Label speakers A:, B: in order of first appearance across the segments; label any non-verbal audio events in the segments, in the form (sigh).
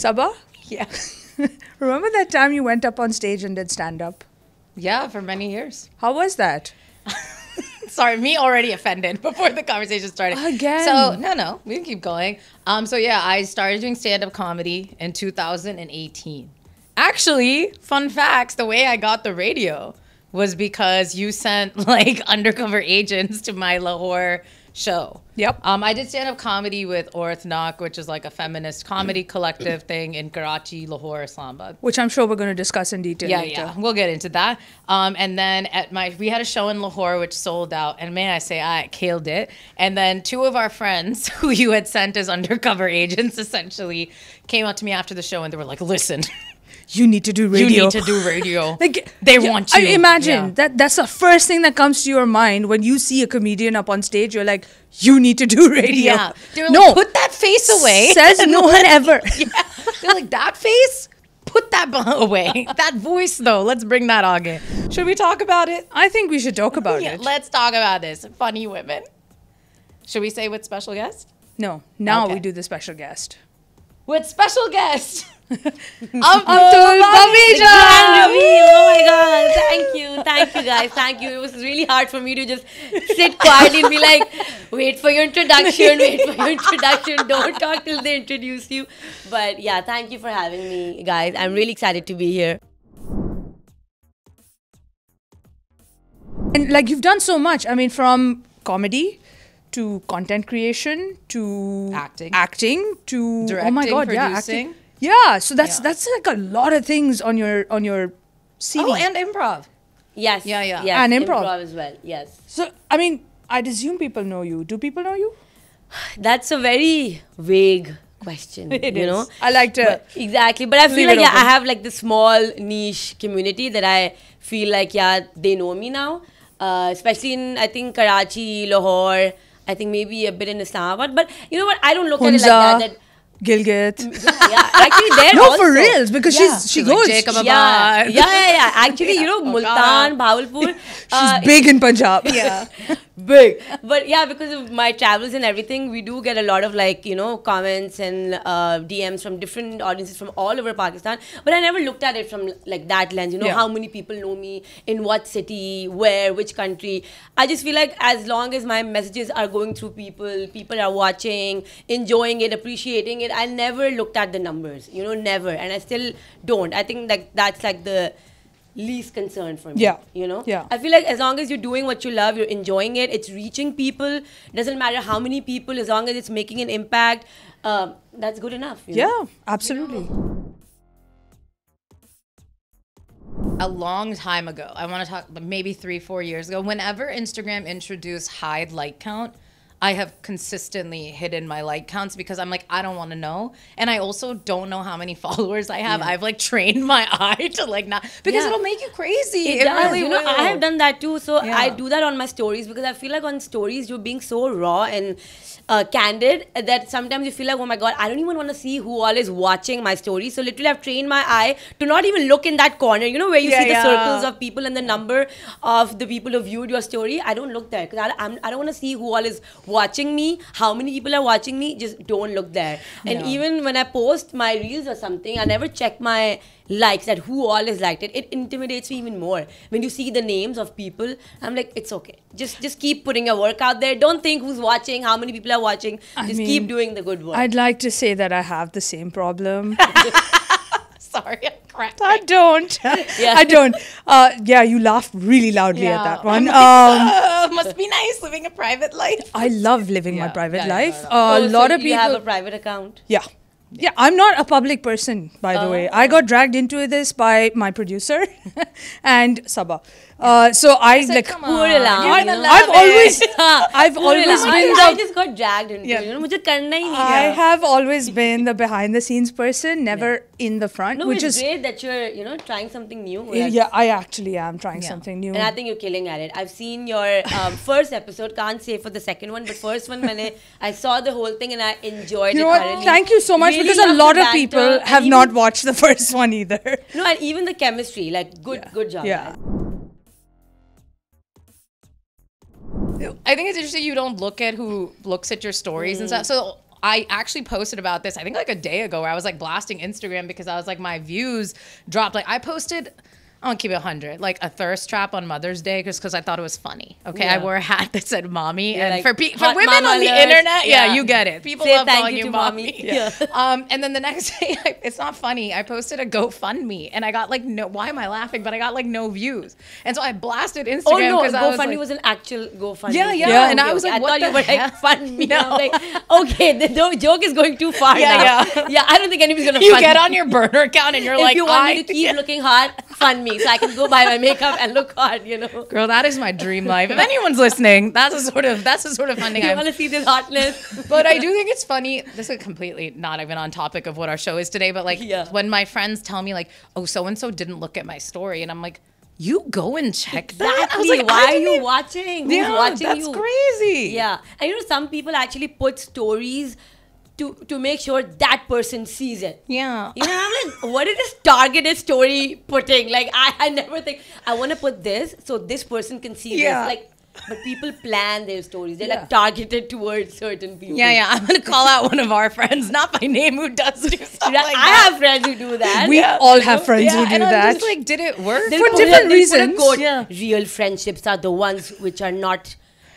A: Sabah,
B: Yeah. (laughs)
A: remember that time you went up on stage and did stand up?
B: Yeah, for many years.
A: How was that? (laughs)
B: Sorry, me already offended (laughs) before the conversation started.
A: Again.
B: So no, no, we can keep going. Um, so yeah, I started doing stand-up comedy in 2018. Actually, fun facts: the way I got the radio was because you sent like undercover agents to my Lahore show.
A: Yep.
B: Um, I did stand-up comedy with Auratnaak, which is like a feminist comedy collective thing in Karachi, Lahore, Islamabad.
A: Which I'm sure we're going to discuss in detail
B: Yeah,
A: later.
B: yeah, we'll get into that. Um, and then at my, we had a show in Lahore which sold out, and may I say, I killed it. And then two of our friends (laughs) who you had sent as undercover agents essentially came up to me after the show, and they were like, "Listen,
A: You need to do radio.
B: you need to do radio. (laughs)
A: Like
B: they
A: yeah,
B: want you."
A: I imagine
B: Yeah.
A: that that's the first thing that comes to your mind when you see a comedian up on stage. You're like, you need to do radio.
B: Yeah, they were
A: no,
B: like, "Put that face away."
A: Says no (laughs) one ever. (laughs)
B: yeah, they're like that face. Put that away. that voice, though. Let's bring that on. again. Should we talk about it?
A: I think we should talk about
B: Yeah,
A: it.
B: let's talk about this. Funny women. Should we say with special guest?
A: No, now
B: Okay.
A: we do the special guest.
B: With special guest.
A: Amtul Baweja.
C: Grand reveal. Oh my god. Thank you. Thank you guys. Thank you. It was really hard for me to just sit quietly and be like, wait for your introduction, wait for your introduction. Don't talk till they introduce you. But yeah, thank you for having me, guys. I'm really excited to be here.
A: And like you've done so much. I mean, from comedy to content creation to
B: Acting.
A: acting to oh my
B: Directing,
A: god, yeah,
B: producing.
A: acting. Yeah, so that's
B: Yeah.
A: that's like a lot of things on your on your CV.
B: Oh, and improv.
C: Yes.
B: Yeah, yeah.
C: Yes,
A: And improv.
C: as well. Yes.
A: so I mean, I'd assume people know you. Do people know you? (sighs)
C: That's a very vague question. (laughs)
A: It
C: you
A: is.
C: know?
A: I like to
C: But- exactly but i
A: leave
C: feel
A: it
C: like yeah i have like the small niche community that i feel like yeah they know me now uh, especially in i think karachi lahore i think maybe a bit in islamabad but you know what i don't look at it like
A: Hunza,
C: that, that
A: Gilgit.
C: yeah, (laughs) yeah, actually there
A: No,
C: also.
A: for reals, because
C: Yeah.
A: she's she
B: She's like
A: goes.
B: Jacob
C: yeah, yeah, yeah, yeah. Actually, you (laughs) know,
B: Yeah.
C: Multan, Bhawalpur. (laughs) uh,
A: big in Punjab.
B: Yeah.
C: big but yeah because of my travels and everything we do get a lot of like you know comments and uh, dms from different audiences from all over pakistan but i never looked at it from like that lens you know
A: Yeah.
C: how many people know me in what city where which country i just feel like as long as my messages are going through people people are watching enjoying it appreciating it i never looked at the numbers you know never and i still don't i think like that's like the least concern for me
A: Yeah.
C: you know
A: Yeah.
C: I feel like as long as you're doing what you love, you're enjoying it, it's reaching people. Doesn't matter how many people, as long as it's making an impact, um, that's good enough. you know?
A: Yeah, absolutely.
B: a long time ago. I want to talk maybe three, four years ago. Whenever Instagram introduced hide like count, I have consistently hidden my like counts because I'm like, I don't want to know. And I also don't know how many (laughs) followers I have. I've like trained my (laughs) eye to like not because
C: Yeah.
B: it'll make you crazy.
C: It, does. you know,
B: will.
C: I have done that too. So
B: Yeah.
C: I do that on my stories because I feel like on stories you're being so raw and uh, candid that sometimes you feel like, oh my god, I don't even want to see who all is watching my story. So literally, I've trained my eye to not even look in that corner. You know where you
A: Yeah,
C: see the
A: yeah.
C: circles of people and the number of the people who viewed your story. I don't look there because I, I'm, I don't want to see who all is watching me. How many people are watching me? Just don't look there. And
B: Yeah.
C: even when I post my reels or something, I never check my likes that who all is liked it. It intimidates me even more when you see the names of people. I'm like, it's okay. Just just keep putting your work out there. Don't think who's watching, how many people are watching.
A: I
C: Just
A: mean,
C: keep doing the good work.
A: I'd like to say that I have the same problem. (laughs)
B: Sorry, I'm cracked.
A: I don't. (laughs)
C: Yeah.
A: I don't. Uh, yeah, you laughed really loudly at that one. Um,
B: Uh, must be nice living a private life.
A: I love living my private
B: yeah, yeah,
A: life. Uh, a
C: so
A: lot of
C: you have a private account.
A: Yeah. Yeah, I'm not a public person, by the oh. way. I got dragged into this by my producer (laughs) and Sabah. Uh, so I, I
B: said,
A: like
B: Poorala.
A: I've always (laughs) I've always been
C: the I just got dragged into
A: yeah.
C: you know,
A: I have always been the behind the scenes person, never yeah. in the front.
C: No,
A: which
C: it's
A: is
C: great that you're you know trying something new.
A: Yeah, I actually am trying
B: yeah.
A: something new.
C: And I think you're killing at it. I've seen your um, (laughs) first episode. Can't say for the second one, but first one, I saw the whole thing and I enjoyed
A: you know
C: it.
A: Thank you so much
C: really
A: because a lot of people have not watched the (laughs) first one either.
C: No, and even the chemistry, like good, good job.
A: Yeah.
B: I think it's interesting you don't look at who looks at your stories and stuff. So I actually posted about this, I think like a day ago, where I was like blasting Instagram because I was like, my views dropped. Like, I posted. I'll keep it 100. Like a thirst trap on Mother's Day just because I thought it was funny. Okay. I wore a hat that said mommy.
C: Yeah,
B: and
C: like,
B: for, pe- for women on the
C: alert.
B: internet, yeah.
C: Yeah.
B: you get it. People
C: Say
B: love calling
C: you
B: you mommy.
C: mommy.
B: Yeah.
C: Yeah. (laughs)
B: Um, and then the next (laughs) day, I, it's not funny. I posted a GoFundMe and I got like no, why am I laughing? But I got like no views. And so I blasted Instagram.
C: Oh no,
B: I was
C: GoFundMe
B: like,
C: was, an actual GoFundMe.
B: Yeah, yeah,
A: Yeah.
B: and I was
C: okay.
B: like,
C: I
B: what
C: thought
B: the
C: you were like fund me. (laughs)
B: No.
C: Like, okay, the joke is going too far
B: Yeah,
C: now.
B: yeah.
C: yeah. I don't think anybody's gonna
B: you get on your burner account and you're like, if
C: you want me to keep looking hot, fund me so I can go buy my makeup and look hot. You know.
B: Girl, that is my dream life. If anyone's listening, that's a sort of that's the sort of funding I'm
C: want to see this hotness?
B: but I do think it's funny. This is completely not even on topic of what our show is today, but like
C: Yeah.
B: when my friends tell me like, "Oh, so and so didn't look at my story," and I'm like, "You go and check that." I was like,
C: Why are you
B: even-
C: watching? Who's
B: Yeah,
C: watching you.
B: that's
C: you?
B: crazy.
C: Yeah, and you know some people actually put stories to to make sure that person sees it.
B: Yeah.
C: You know, I'm like, what is this targeted story putting? Like, I, I never think I want to put this so this person can see
B: Yeah.
C: this. Like, but people plan their stories. They're
A: Yeah.
C: like targeted towards certain people.
B: Yeah, yeah. I'm gonna call out one of our friends, not by name, who does do stuff
C: Yeah,
B: like
C: I
B: that.
C: have friends who do that.
A: We
C: Yeah.
A: all have friends who do
B: and I'm
A: that.
B: just like, did it work?
C: They'll
A: for different
C: they'll put a
A: reasons,
B: yeah.
C: Real friendships are the ones which are not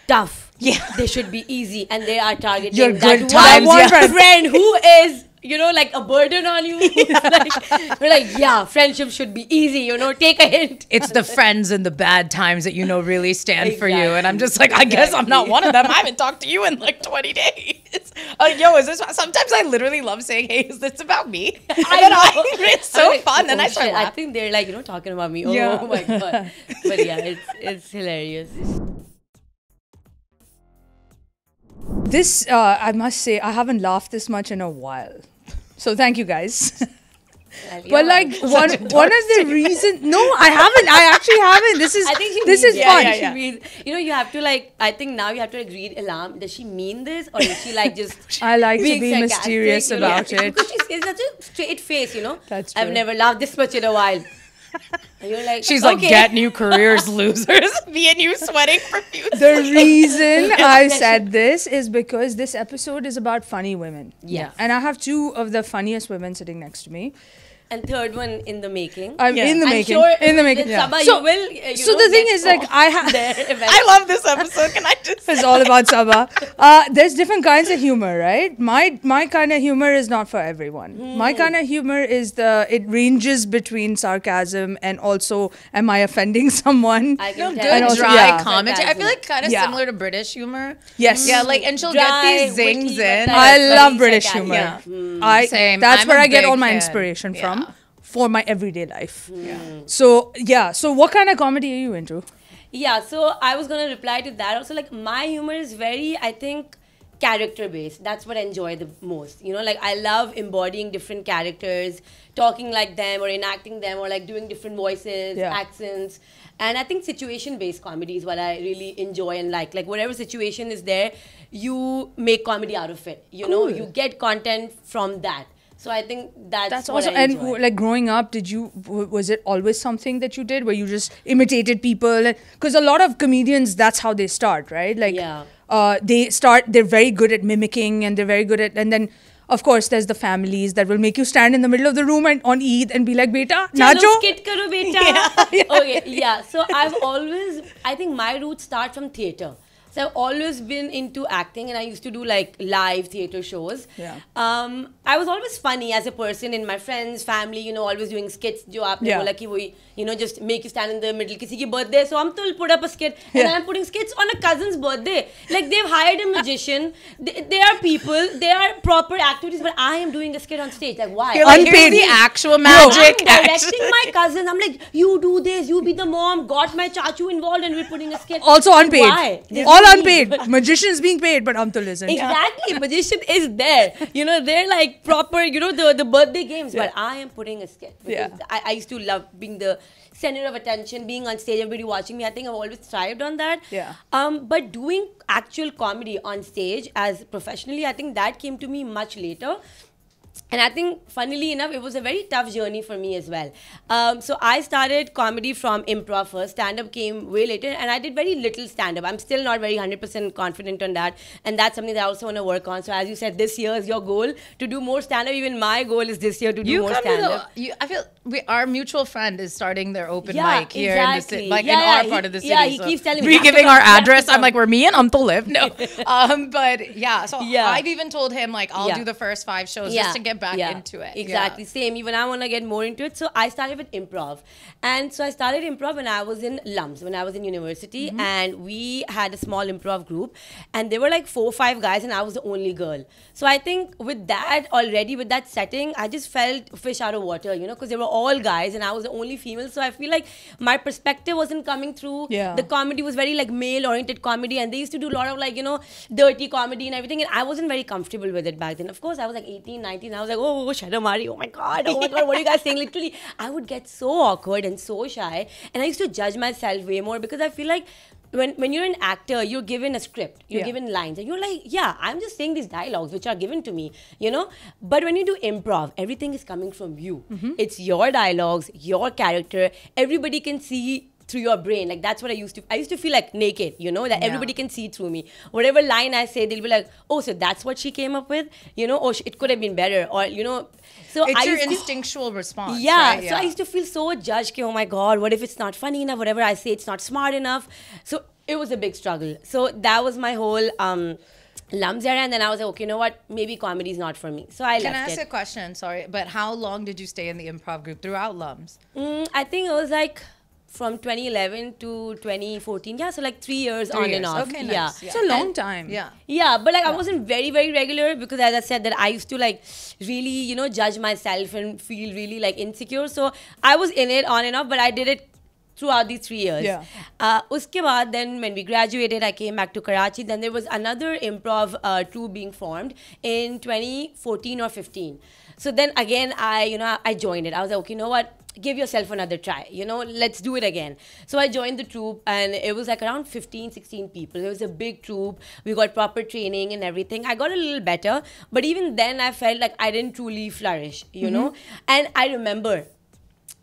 C: tough.
B: Yeah. (laughs)
C: They should be easy and they are targeting
A: Your
C: that
A: good times,
C: one
A: yeah.
C: friend (laughs) who is, you know, like a burden on you. (laughs) Who's like, we're like, yeah, friendship should be easy, you know, take a hint.
B: it's the friends in the bad times that you know really stand for you. And I'm just like,
C: Exactly.
B: I guess I'm not one of them. I haven't talked to you in like 20 days. Uh, yo, is this? Sometimes I literally love saying, "Hey, is this about me?" And then I, it's so
C: like,
B: fun. Then
C: oh
B: I start
C: shit, I think they're like, you know, talking about me. Oh,
B: Yeah.
C: my god. But yeah, it's it's hilarious.
A: This, uh, I must say, I haven't laughed this much in a while. So thank you guys.
C: Well,
A: but like (laughs) one one of the reasons, no, I haven't. I actually haven't. This is
C: I think she
A: this
C: means
A: is
C: it.
A: fun.
C: Think she means- you know, you have to like. I think now you have to like read alarm. Does she mean this, or is she like just? (laughs)
A: I like to be mysterious
C: you know?
A: about it.
C: Because she says such a straight face, you know.
A: That's true.
C: I've never laughed this much in a while. And you're like,
B: She's like,
C: okay.
B: "Get new careers, (laughs) losers." (laughs) Me and you sweating profusely.
A: The reason (laughs) I said this is because this episode is about funny women.
C: Yeah.
A: And I have two of the funniest women sitting next to me.
C: And third one in the making.
A: I'm
B: Yeah.
A: in the
C: I'm
A: making.
C: sure
A: in the
C: with
A: making.
C: Sabah,
A: So,
C: you will. uh, you
A: so
C: know,
A: the thing is, like, I have. (laughs)
B: I love this episode. Can I just?
A: It's all about Sabah. (laughs) Uh, there's different kinds of humor, right? My my kind of humor is not for everyone. My
C: Hmm.
A: kind of humor is the it ranges between sarcasm and also am I offending (laughs) someone?
C: I
B: No,
C: can
B: good
A: also-
B: dry
A: yeah.
B: commentary. I feel like kind of
A: Yeah.
B: similar to British humor.
A: Yes.
B: Yeah, like and she'll
C: Dry,
B: get these zings
C: witty,
B: in.
A: I love British humor.
B: Yeah.
A: I
B: Same.
A: that's
B: I'm
A: where I get all my
B: fan.
A: inspiration
B: Yeah.
A: from for my everyday life. So yeah. So what kind of comedy are you into?
C: Yeah, so I was gonna reply to that also. Like my humor is very, I think, character based. That's what I enjoy the most. You know, like I love embodying different characters, talking like them or enacting them or like doing different voices,
A: Yeah.
C: accents. And I think situation based comedy is what I really enjoy and like. Like whatever situation is there, you make comedy out of it. You know, you get content from that. So I think that's
A: That's also and like growing up, did you was it always something that you did where you just imitated people? Because a lot of comedians, that's how they start, right? Like,
C: Yeah.
A: uh, they start. They're very good at mimicking, and they're very good at. And then, of course, there's the families that will make you stand in the middle of the room and on Eid and be like, "Beta, nacho."
C: skit karo beta. (laughs) Okay, yeah. So I've always, I think my roots start from theater. So I've always been into acting, and I used to do like live theater shows.
A: Yeah.
C: Um, I was always funny as a person in my friends, family. You know, always doing skits. Jo aapne
A: yeah.
C: bola ki you know, just make you stand in the middle. Kisi ki birthday, so I'm still put up a skit,
A: yeah.
C: and I'm putting skits on a cousin's birthday. Like they've hired a magician. they, they are people. They are proper activities, but I am doing a skit on stage. Like why?
B: You're like,
A: Unpaid.
B: the actual magic.
C: No, I'm directing my cousin. I'm like, you do this. You be the mom. Got my chachu involved, and we're putting a skit.
A: Also unpaid.
C: Why?
A: All
C: all
A: unpaid. Magicians being paid, but Amtul isn't.
C: Exactly, magician is there. You know, they're like proper. You know, the the birthday games. But I am putting a sketch. because
A: Yeah.
C: I, I used to love being the center of attention, being on stage, everybody watching me. I think I've always thrived on that.
A: Yeah.
C: Um, but doing actual comedy on stage as professionally, I think that came to me much later. And I think, funnily enough, it was a very tough journey for me as well. Um, so I started comedy from improv first. Stand up came way later, and I did very little stand up. I'm still not very 100% confident on that, and that's something that I also want to work on. So, as you said, this year is your goal to do more stand up. Even my goal is this year to do
B: You
C: more stand up.
B: I feel we, our mutual friend is starting their open
C: Yeah,
B: mic here in the like
C: Yeah,
B: in
C: yeah,
B: our
C: he-
B: part of the city.
C: yeah, he
B: so
C: keeps telling me, We're
B: giving our
C: you have to
B: address. I'm
C: come."
B: like, where me and Umto live. No, (laughs) um, but yeah. So
C: Yeah.
B: I've even told him like I'll do the first five shows just to get back
C: yeah,
B: into it.
C: Exactly,
B: Yeah.
C: same. Even I want to get more into it. So I started with improv, and so I started improv when I was in Lums, when I was in university,
B: Mm-hmm.
C: and we had a small improv group, and there were like four or five guys, and I was the only girl. So I think with that already, with that setting, I just felt fish out of water, you know, because they were all guys, and I was the only female. So I feel like my perspective wasn't coming through.
A: Yeah.
C: The comedy was very like male oriented comedy and they used to do a lot of like you know dirty comedy and everything and i wasn't very comfortable with it back then of course i was like 18 19 i was like oh, oh, oh shadomari oh my (laughs) god oh my god what are you guys saying literally i would get so awkward and so shy and i used to judge myself way more because i feel like when, when you're an actor, you're given a script, you're
A: Yeah.
C: given lines, and you're like, yeah, I'm just saying these dialogues which are given to me, you know. But when you do improv, everything is coming from you. Mm-hmm. It's your dialogues, your character. Everybody can see through your brain. Like that's what I used to. I used to feel like naked, you know, that
B: Yeah.
C: everybody can see through me. Whatever line I say, they'll be like, oh, so that's what she came up with, you know, or it could have been better, or you know. So
B: It's
C: I
B: your
C: used to-
B: instinctual response.
C: yeah,
B: right?
C: so I used to feel so judged. Oh my God, what if it's not funny enough? Whatever I say, it's not smart enough. So it was a big struggle. So that was my whole um, lums era. And then I was like, okay, you know what? Maybe comedy is not for me. So I
B: Can I ask
C: it.
B: a question? Sorry, but how long did you stay in the improv group throughout Lums?
C: Mm, I think it was like from 2011 to 2014. Yeah, so like three years on
B: years.
C: and off.
B: Okay,
C: yeah.
B: nice. Yeah.
A: It's a long time.
B: Yeah.
C: Yeah, but like I wasn't very, very regular because as I said that I used to like really, you know, judge myself and feel really like insecure. So I was in it on and off, but I did it throughout these three years.
A: Yeah.
C: Uh, uske baad, then when we graduated, I came back to Karachi. Then there was another improv uh, troupe being formed in 2014 or 15. So then again, I, you know, I joined it. I was like, okay, you know what? Give yourself another try. You know, let's do it again. So I joined the troop and it was like around 15, 16 people. It was a big troop We got proper training and everything. I got a little better, but even then, I felt like I didn't truly flourish. You know, and I remember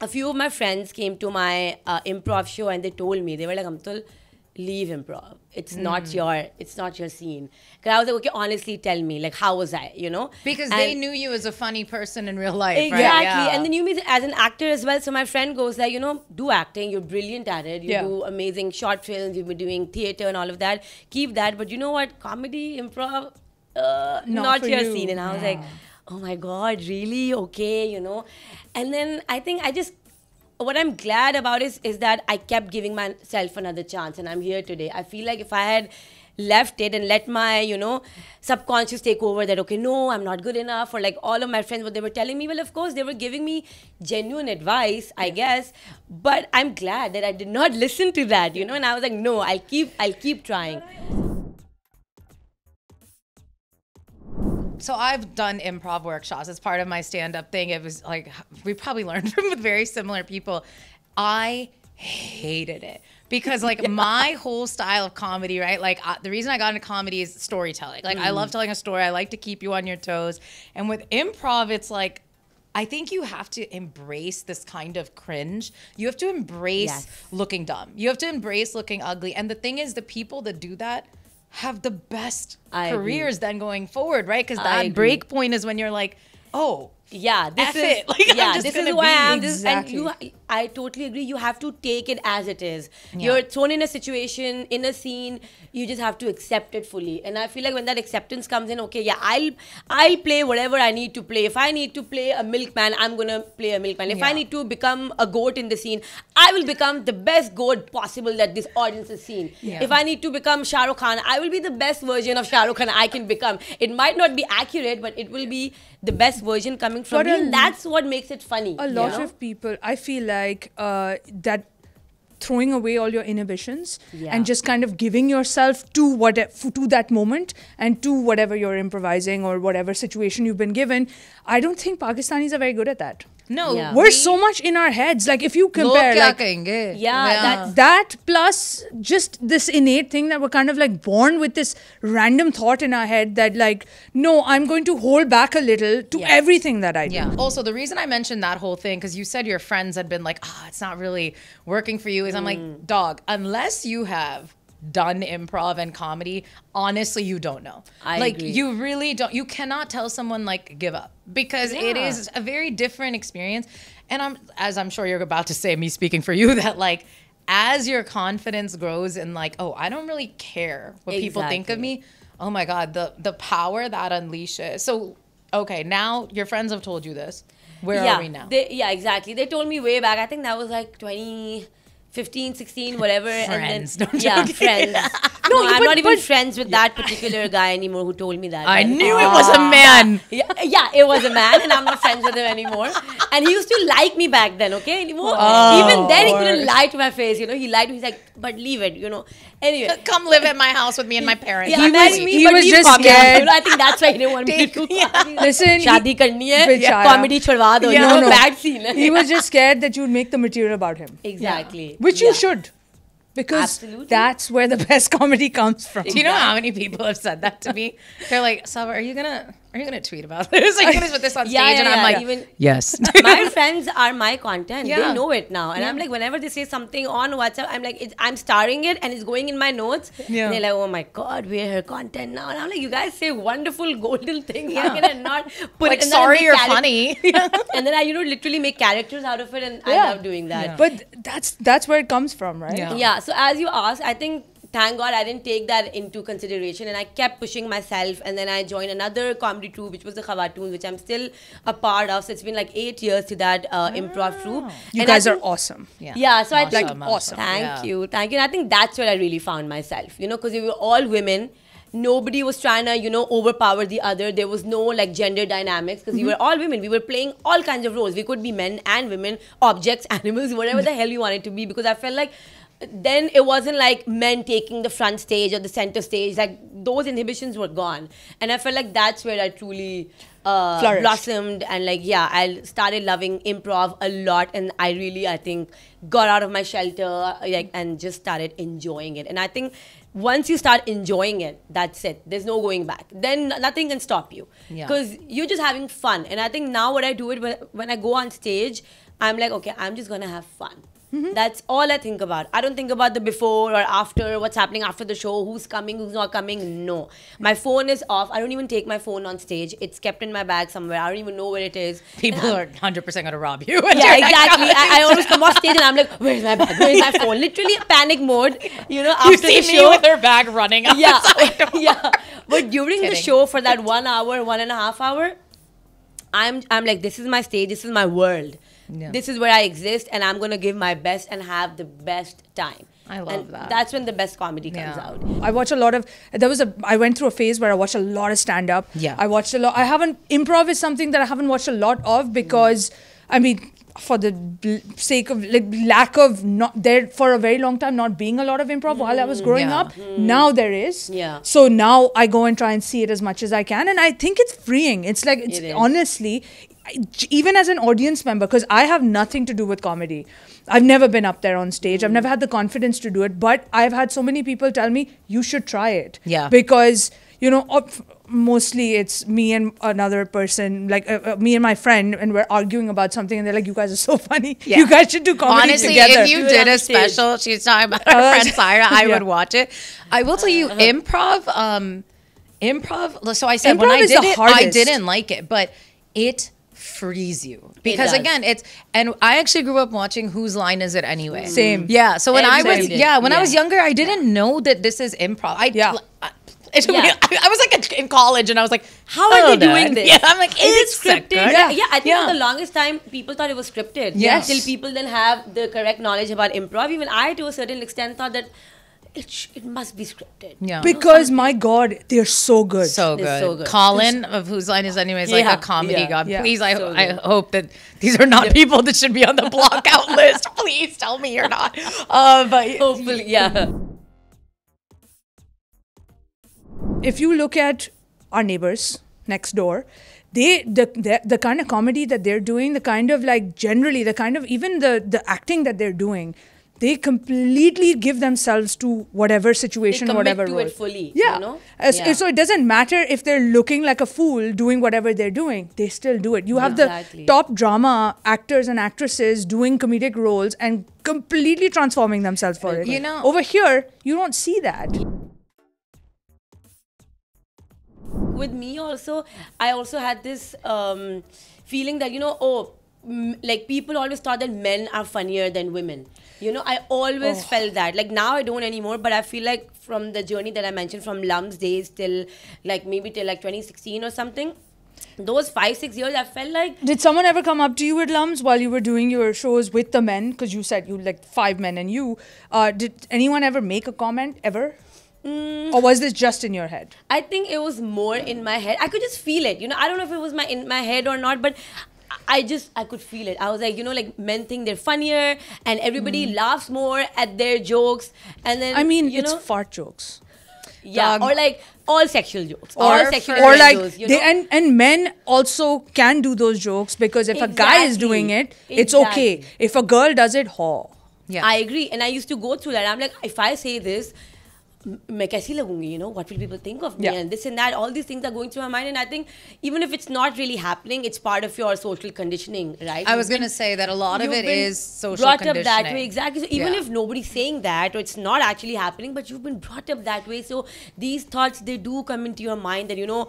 C: a few of my friends came to my uh, improv show and they told me they were like Amtul leave improv it's not your it's not your scene because i was like okay honestly tell me like how was i you know
B: Because
C: And-
B: they knew you as a funny person in real life,
C: Exactly.
B: right? Yeah.
C: And then you meet as an actor as well. So my friend goes like, you know, do acting. You're brilliant at it. You
A: Yeah.
C: do amazing short films. You've been doing theater and all of that. Keep that. But you know what? Comedy, improv, uh,
A: Not
C: not, your
A: you.
C: scene. And I was like, oh my God, really? Okay, you know. And then I think I just what I'm glad about is is that I kept giving myself another chance and I'm here today. I feel like if I had left it and let my, you know, subconscious take over that okay, no, I'm not good enough, or like all of my friends what they were telling me, well of course they were giving me genuine advice, I guess. But I'm glad that I did not (laughs) listen to that, you know, and I was like, no, I'll keep I'll keep trying.
B: So I've done improv workshops as part of my stand-up thing. It was like we probably (laughs) learned from with very similar people. I hated it because like (laughs) my whole style of comedy, right? Like uh, the reason I got into comedy is storytelling. Like I love telling a story. I like to keep you on your toes. And with improv, it's like I think you have to embrace this kind of cringe. You have to embrace
C: Yes.
B: looking dumb. You have to embrace looking ugly. And the thing is, the people that do that have the best
C: I agree.
B: careers then going forward, right? Because that
C: agree.
B: break point is when you're like, oh,
C: yeah this is
B: it. (laughs) Like,
C: yeah this is who i am this, and you i totally agree you have to take it as it is. You're thrown in a situation in a scene you just have to accept it fully. And i feel like when that acceptance comes in okay yeah i'll i'll play whatever i need to play. If i need to play a milkman i'm gonna play a milkman. If i need to become a goat in the scene i will become the best goat possible that this audience has seen.
B: Yeah.
C: if i need to become shah rukh khan i will be the best version of shah rukh khan i can become. It might not be accurate but it will be the best version coming from
A: But
C: me and that's what makes it funny
A: a lot
C: know?
A: of people i feel like uh, that throwing away all your inhibitions
C: Yeah.
A: and just kind of giving yourself to what to that moment and to whatever you're improvising or whatever situation you've been given i don't think pakistanis are very good at that
B: No,
C: Yeah.
A: we're
B: we-
A: so much in our heads. Like if you compare, like,
B: kahenge?
C: Yeah, that's-
A: that plus just this innate thing that we're kind of like born with this random thought in our head that like no i'm going to hold back a little to
C: Yeah.
A: everything that i do
B: Yeah. Also, the reason I mentioned that whole thing, because you said your friends had been like, ah, it's not really working for you, is I'm
C: Mm.
B: like, dog, unless you have done improv and comedy, honestly, you don't know.
C: I
B: like,
C: agree.
B: you really don't, you cannot tell someone, like, give up because it
C: Yeah.
B: is a very different experience. And I'm, as I'm sure you're about to say, me speaking for you, (laughs) that like, as your confidence grows and like, oh, I don't really care what people think of me. Oh my God, the the power that unleashes. So, okay, now your friends have told you this. Where
C: yeah,
B: are we now?
C: They, yeah, exactly. They told me way back. I think that was like 15, 16, whatever.
B: Friends,
C: and then, don't
B: yeah,
C: friends. (laughs)
A: No,
C: no I'm
A: but,
C: not even
A: but,
C: friends with yeah. that particular guy anymore who told me that.
B: I knew it was a ah. man.
C: Yeah, yeah, it was a man, and I'm not friends with him anymore. And he used to like me back then, okay? Anymore.
B: Oh,
C: even then, he couldn't lie to my face, you know? He lied to me, he's like, but leave it, you know? Anyway.
B: Come live at my house with me and my parents.
C: Yeah,
A: he was,
C: me,
A: he was just scared.
C: I think that's why he didn't want me to. (laughs)
A: Listen, Shadi
C: karni hai, comedy
A: chadwa
C: do. No,
A: no.
C: Bad scene.
A: He was just scared that you would make the material about him.
C: Exactly
A: which
C: Yeah.
A: you should because
C: Absolutely.
A: that's where the (laughs) best comedy comes from
B: Do you know how many people have said that to me? They're like, Sabah, are you gonna are you gonna tweet about (laughs) this? Are you gonna put this on (laughs) stage?
C: Yeah, yeah,
B: and I'm
C: yeah,
B: like,
C: even-
B: yes. (laughs)
C: my friends are my content.
B: Yeah.
C: They know it now, and I'm like, whenever they say something on WhatsApp, I'm like, it's, I'm starring it, and it's going in my notes.
A: Yeah.
C: And they're like, oh my god, we're her content now, and I'm like, you guys say wonderful golden things. How can I not put
B: like,
C: it? and then I
B: sorry,
C: make
B: you're
C: charac-
B: funny.
C: and then I, you know, literally make characters out of it, and I love doing that.
A: but that's that's where it comes from right
B: Yeah.
C: Yeah. So as you asked, I think thank God I didn't take that into consideration, and I kept pushing myself. And then I joined another comedy troupe, which was the Khawatoon, which I'm still a part of. So it's been like eight years to that uh, improv troupe.
A: you
C: And I
A: guys are awesome
B: Yeah.
C: Yeah, so I
B: Masha,
C: think
B: masha.
C: Thank
B: Yeah.
C: you, thank you. And I think that's where I really found myself. You know, because we were all women. Nobody was trying to, you know, overpower the other. There was no like gender dynamics because we were all women. We were playing all kinds of roles. We could be men and women, objects, (laughs) animals, whatever the hell we wanted to be. Because I felt like then it wasn't like men taking the front stage or the center stage. Like those inhibitions were gone, and I felt like that's where I truly uh, blossomed and like yeah, I started loving improv a lot, and I really I think got out of my shelter like and just started enjoying it. And I think once you start enjoying it, that's it. There's no going back. Then nothing can stop you
B: Yeah.
C: because you're just having fun. And I think now what I do it when, when I go on stage, I'm like okay, I'm just gonna have fun. Mm-hmm. That's all I think about. I don't think about the before or after, what's happening after the show, who's coming, who's not coming. No. My phone is off. I don't even take my phone on stage. It's kept in my bag somewhere. I don't even know where it is. (laughs)
B: People are 100% gonna rob you. (laughs)
C: Yeah, exactly. Oh, I, I always come off stage and I'm like, where's my bag? Where's my phone? Literally (laughs) panic mode, you know, after
B: You see
C: the
B: me with her bag running up
C: yeah,
B: the side door.
C: yeah. But during the show for that one hour, one and a half hour, I'm I'm like, this is my stage, this is my world.
B: Yeah.
C: This is where I exist, and I'm gonna give my best and have the best time.
B: I love
C: and
B: that.
C: That's when the best comedy comes
B: Yeah.
C: out.
A: I watch a lot of. There was a. I went through a phase where I watched a lot of stand up.
B: Yeah.
A: I watched a lot. I haven't. Improv is something that I haven't watched a lot of because, I mean, for the sake of like lack of not there for a very long time not being a lot of improv while I was mm-hmm. growing
B: Yeah.
A: up. Now there is.
C: Yeah.
A: So now I go and try and see it as much as I can, and I think it's freeing. It's like it's
C: It
A: honestly, even as an audience member, because I have nothing to do with comedy. I've never been up there on stage. I've never had the confidence to do it, but I've had so many people tell me you should try it.
B: Yeah.
A: Because you know, mostly it's me and another person, like uh, uh, me and my friend, and we're arguing about something, and they're like, "You guys are so (laughs) funny.
B: Yeah.
A: You guys should do comedy
B: Honestly,
A: together."
B: if you
C: Do
B: did
C: on
B: a
C: stage.
B: special, she's talking about her
A: Uh,
B: friend Syra, I
A: yeah.
B: would watch it. I will tell you,
C: Uh-huh.
B: improv, um, improv. So I said when I did
A: the
B: it, I didn't like it, but it frees you because
C: does.
B: again, it's and I actually grew up watching Whose Line Is It Anyway? Mm.
A: Same.
B: Yeah. So when I was
C: Everybody did.
B: yeah when I was younger, I didn't know that this is improv. I
A: Yeah.
B: I, it took me-
C: Yeah. (laughs)
B: I was like in college, and I was like,
C: How are oh, they
B: "Hold
C: doing
B: on."
C: this?
B: Yeah, (laughs) I'm like,
C: Is it
B: "It's
C: scripted? Yeah, yeah. I think
B: Yeah.
C: for the longest time, people thought it was scripted.
A: Yes.
C: Till people then have the correct knowledge about improv. Even I, to a certain extent, thought that it sh- it must be scripted.
B: Yeah.
A: because my God, they're so good.
B: so
C: It's
B: good.
C: so good.
B: Colin of whose line is anyways like
C: Yeah,
B: a comedy
C: yeah,
B: god.
A: yeah.
B: Please, I,
C: So
B: I hope that these are not people that should be on the block out (laughs) list. Please tell me you're not. Uh, but
C: Hopefully, yeah.
A: if you look at our neighbors next door, they the, the the kind of comedy that they're doing, the kind of like generally the kind of even the the acting that they're doing, they completely give themselves to whatever situation,
C: commit
A: whatever
C: to
A: role.
C: it fully, you
A: Yeah.
C: know? Yeah.
A: So it doesn't matter if they're looking like a fool doing whatever they're doing; they still do it. You have
C: Exactly.
A: the top drama actors and actresses doing comedic roles and completely transforming themselves for it.
B: You know-
A: over here you don't see that.
C: with me also i also had this um, feeling that you know oh like people always thought that men are funnier than women you know i always
A: Oh.
C: felt that like now i don't anymore but i feel like from the journey that i mentioned from Lums days till like maybe till like 2016 or something those five six years i felt like
A: Did someone ever come up to you at Lums while you were doing your shows with the men? Because you said you like five men and you. Uh, did anyone ever make a comment ever?
C: mm,
A: Or was this just in your head?
C: I think it was more in my head. I could just feel it. You know, I don't know if it was my in my head or not, but I just I could feel it. I was like, you know, like men think they're funnier, and everybody mm. laughs more at their jokes, and then.
A: I mean,
C: you
A: it's
C: know,
A: fart jokes.
C: yeah,
B: Dog.
C: or like all sexual jokes,
B: Or
C: all
B: for-
C: sexual
A: Or like
C: innuendos, you
A: they
C: know?
A: and and men also can do those jokes because if a guy is doing it, it's okay. If a girl does it, ho.
B: Yeah.
C: I agree, and I used to go through that. I'm like, if I say this, m- मैं कैसी लगूंगी you know what will people think of me
A: Yeah.
C: and this and that all these things are going through my mind and I think even if it's not really happening it's part of your social conditioning right
B: I was
C: You've been-
B: gonna say that a lot of
C: you've
B: it
C: been
B: is social
C: brought
B: conditioning.
C: up that way exactly so even
B: Yeah.
C: if nobody's saying that or it's not actually happening but you've been brought up that way so these thoughts they do come into your mind that you know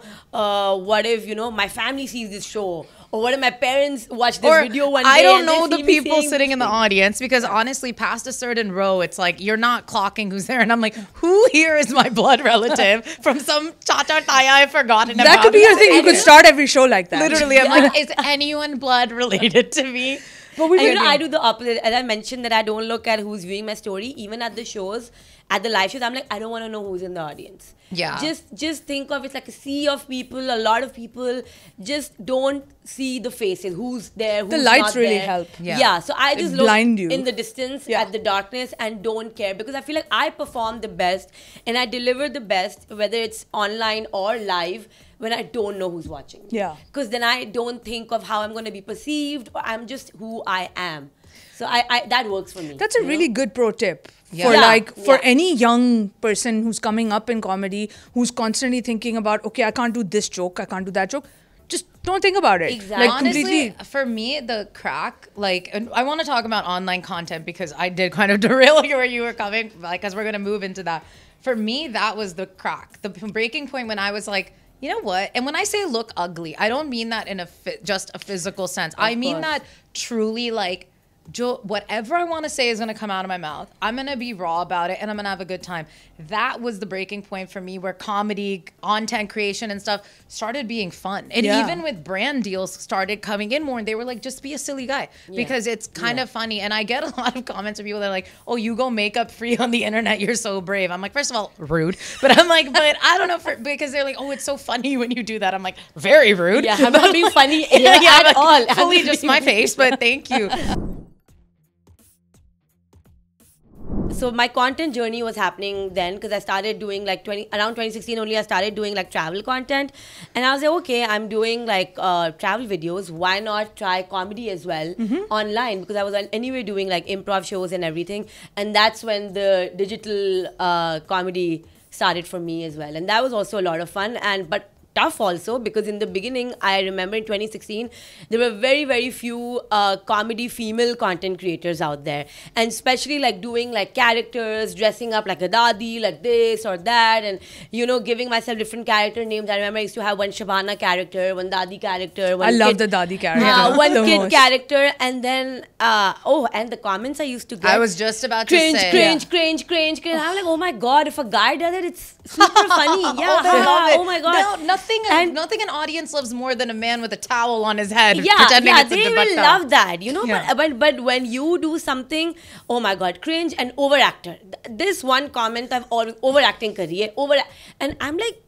C: uh, what if you know my family sees this show or what if my parents watch this
B: or
C: video one day
B: I don't
C: and they
B: know the
C: see me
B: people
C: saying
B: sitting
C: this
B: in the
C: thing?
B: audience because honestly, past a certain row, it's like you're not clocking who's there, and I'm like, who (laughs) here is my blood relative from some Tata Taya I've forgotten about?
A: That could be your thing. You could start every show like that.
B: Literally, I'm like, is anyone blood related to me?
A: But we
C: And you know, I do the opposite. As I mentioned that I don't look at who's viewing my story, even at the shows, at the live shows. I'm like, I don't want to know who's in the audience.
B: Yeah.
C: Just just think of it like a sea of people, a lot of people. Just don't see the faces. Who's there? Who's
A: The lights really
C: there.
A: help.
B: Yeah.
C: Yeah. So I just look
A: blind you.
C: in the distance
A: Yeah.
C: at the darkness and don't care because I feel like I perform the best and I deliver the best, whether it's online or live. When I don't know who's watching.
A: Yeah.
C: Because then I don't think of how I'm going to be perceived, or I'm just who I am. So I, I that works for me.
A: That's a
C: you know?
A: really good pro tip
B: Yeah.
A: for
C: Yeah,
A: like for
C: yeah.
A: any young person who's coming up in comedy who's constantly thinking about okay I can't do this joke I can't do that joke just don't think about it
C: Exactly.
A: like
B: Honestly, for me, the crack, like, and I want to talk about online content because I did kind of (laughs) derail you where you were coming, like, because we're going to move into that. For me, that was the crack, the breaking point when I was like, you know what? And when I say look ugly, I don't mean that in a just a physical sense. I mean
C: course.
B: that truly, like, Jo- whatever I want to say is going to come out of my mouth. I'm going to be raw about it and I'm going to have a good time. That was the breaking point for me where comedy, content creation, and stuff started being fun. And
A: Yeah.
B: even with brand deals started coming in more and they were like, just be a silly guy because it's kind of funny. And I get a (laughs) lot of comments from people that are like, oh, you go makeup free on the internet. You're so brave. I'm like, first of all, rude. (laughs) But I'm like, but I don't know for, because they're like, oh, it's so funny when you do that. I'm like, very rude.
C: Yeah, I'm not being funny
B: Yeah, (laughs) yeah,
C: at
B: like,
C: all.
B: Fully
C: just
B: my face, but thank you.
C: So my content journey was happening then because I started doing like 20 around 2016 only I started doing like travel content. And I was like okay I'm doing like uh, travel videos. Why not try comedy as well online? Because I was anyway doing like improv shows and everything. And that's when the digital uh, comedy started for me as well. And that was also a lot of fun. And but tough also because in the beginning i remember in 2016 there were very very few uh, comedy female content creators out there and especially like doing like characters dressing up like a dadi like this or that and you know giving myself different character names i remember i used to have one shabana character one dadi character one
A: I love the Dadi character
C: yeah, one (laughs)
A: the
C: kid
A: most.
C: character and then uh, oh and the comments i used to get
B: I was just about to say
C: cringe,
B: say.
C: cringe, cringe, cringe, cringe. I'm like, oh my god, if a guy does it, it's super funny. (laughs) Yeah,
B: Oh, love it.
C: oh my god.
B: No, nothing.
C: And-
B: nothing an audience loves more than a man with a towel on his head.
C: yeah,
B: pretending
C: yeah,
B: it's a
C: they
B: dupatta.
C: will love that, you know.
A: Yeah.
C: But, but but when you do something, oh my god, cringe and overactor. Th- This one comment I've always overacting hai, over, and I'm like,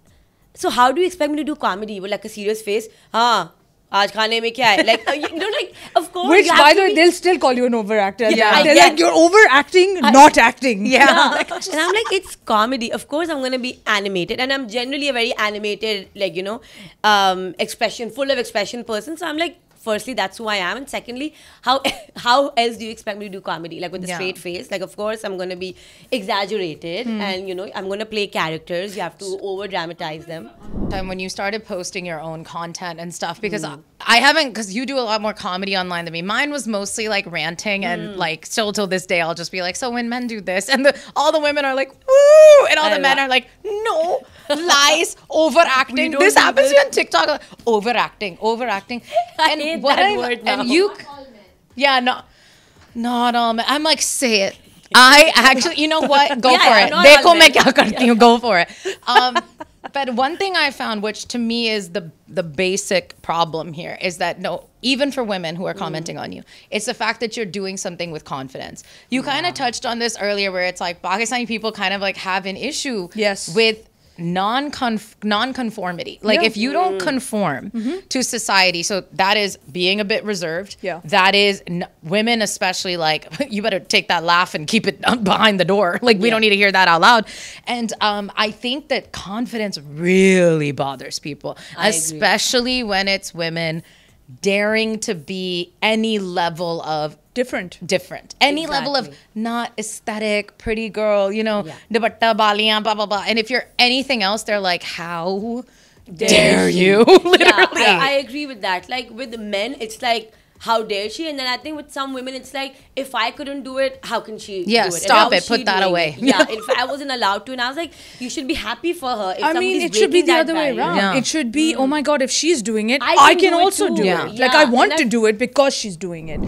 C: so how do you expect me to do comedy with like a serious face? Ah, आज खाने में क्या है like uh, you know like of course
A: Which,
C: you have
A: by
C: to
A: the way,
C: be-
A: they'll still call you an overactor.
B: Yeah.
A: They're
C: Yeah.
A: like, you're overacting, not acting.
B: Yeah. (laughs)
C: and I'm like, it's comedy. Of course, I'm gonna be animated, and I'm generally a very animated, like you know, um, expression, full of expression person. So I'm like, firstly, that's who I am, and secondly, how (laughs) how else do you expect me to do comedy? Like with a
B: Yeah.
C: straight face. Like, of course, I'm gonna be exaggerated, hmm. and you know, I'm gonna play characters. You have to over dramatize them.
B: time when you started posting your own content and stuff because I, I haven't because you do a lot more comedy online than me. Mine was mostly like ranting and like still till this day I'll just be like, so when men do this and the, all the women are like, woo, and all
C: I
B: the men are like, no, lies, (laughs) overacting.
C: don't
B: This
C: do
B: happens
C: this.
B: on TikTok, like, overacting, overacting. (laughs)
C: I hate that
B: I'm-
C: word now.
B: And you, yeah, no, not all men. I'm like, say it. (laughs) I actually, you know what? Go
C: Yeah,
B: for
C: yeah,
B: it.
C: not
B: Dekho
C: all
B: main kya karti hu. Go for it. Um, but one thing I found, which to me is the the basic problem here, is that no, even for women who are commenting on you, it's the fact that you're doing something with confidence. You kind of touched on this earlier, where it's like Pakistani people kind of like have an issue,
A: Yes.
B: with non non-conformity. Like
A: Yeah.
B: if you don't conform to society so that is being a bit reserved.
A: Yeah.
B: that is n- women especially like (laughs) you better take that laugh and keep it (laughs) behind the door. Like we don't need to hear that out loud. And um, i think that confidence really bothers people
C: I agree.
B: especially when it's women daring to be any level of
A: Different.
B: different. Any level of not aesthetic, pretty girl, you know,
C: Yeah.
B: dupatta, baliyan, blah, blah, blah. And if you're anything else, they're like, how dare,
C: Dare
B: you? (laughs)
C: Yeah,
B: Literally.
C: I, I agree with that. Like with the men, it's like, how dare she? And then I think with some women, it's like, if I couldn't do it, how can she
B: Yeah,
C: do it?
B: Stop
C: how
B: it.
C: is
B: Put that away.
C: it? Yeah, (laughs) if I wasn't allowed to, and I was like, you should be happy for her. If
A: I mean, it should be the
C: that
A: other way around.
B: Yeah.
A: It should be, mm. oh my God, if she's doing it,
C: I
A: I
C: can
A: can,
C: do
A: also
C: too.
A: do
B: Yeah.
A: it. Like,
C: Yeah,
A: I
C: and
A: want to
C: that's-
A: do it because she's doing it.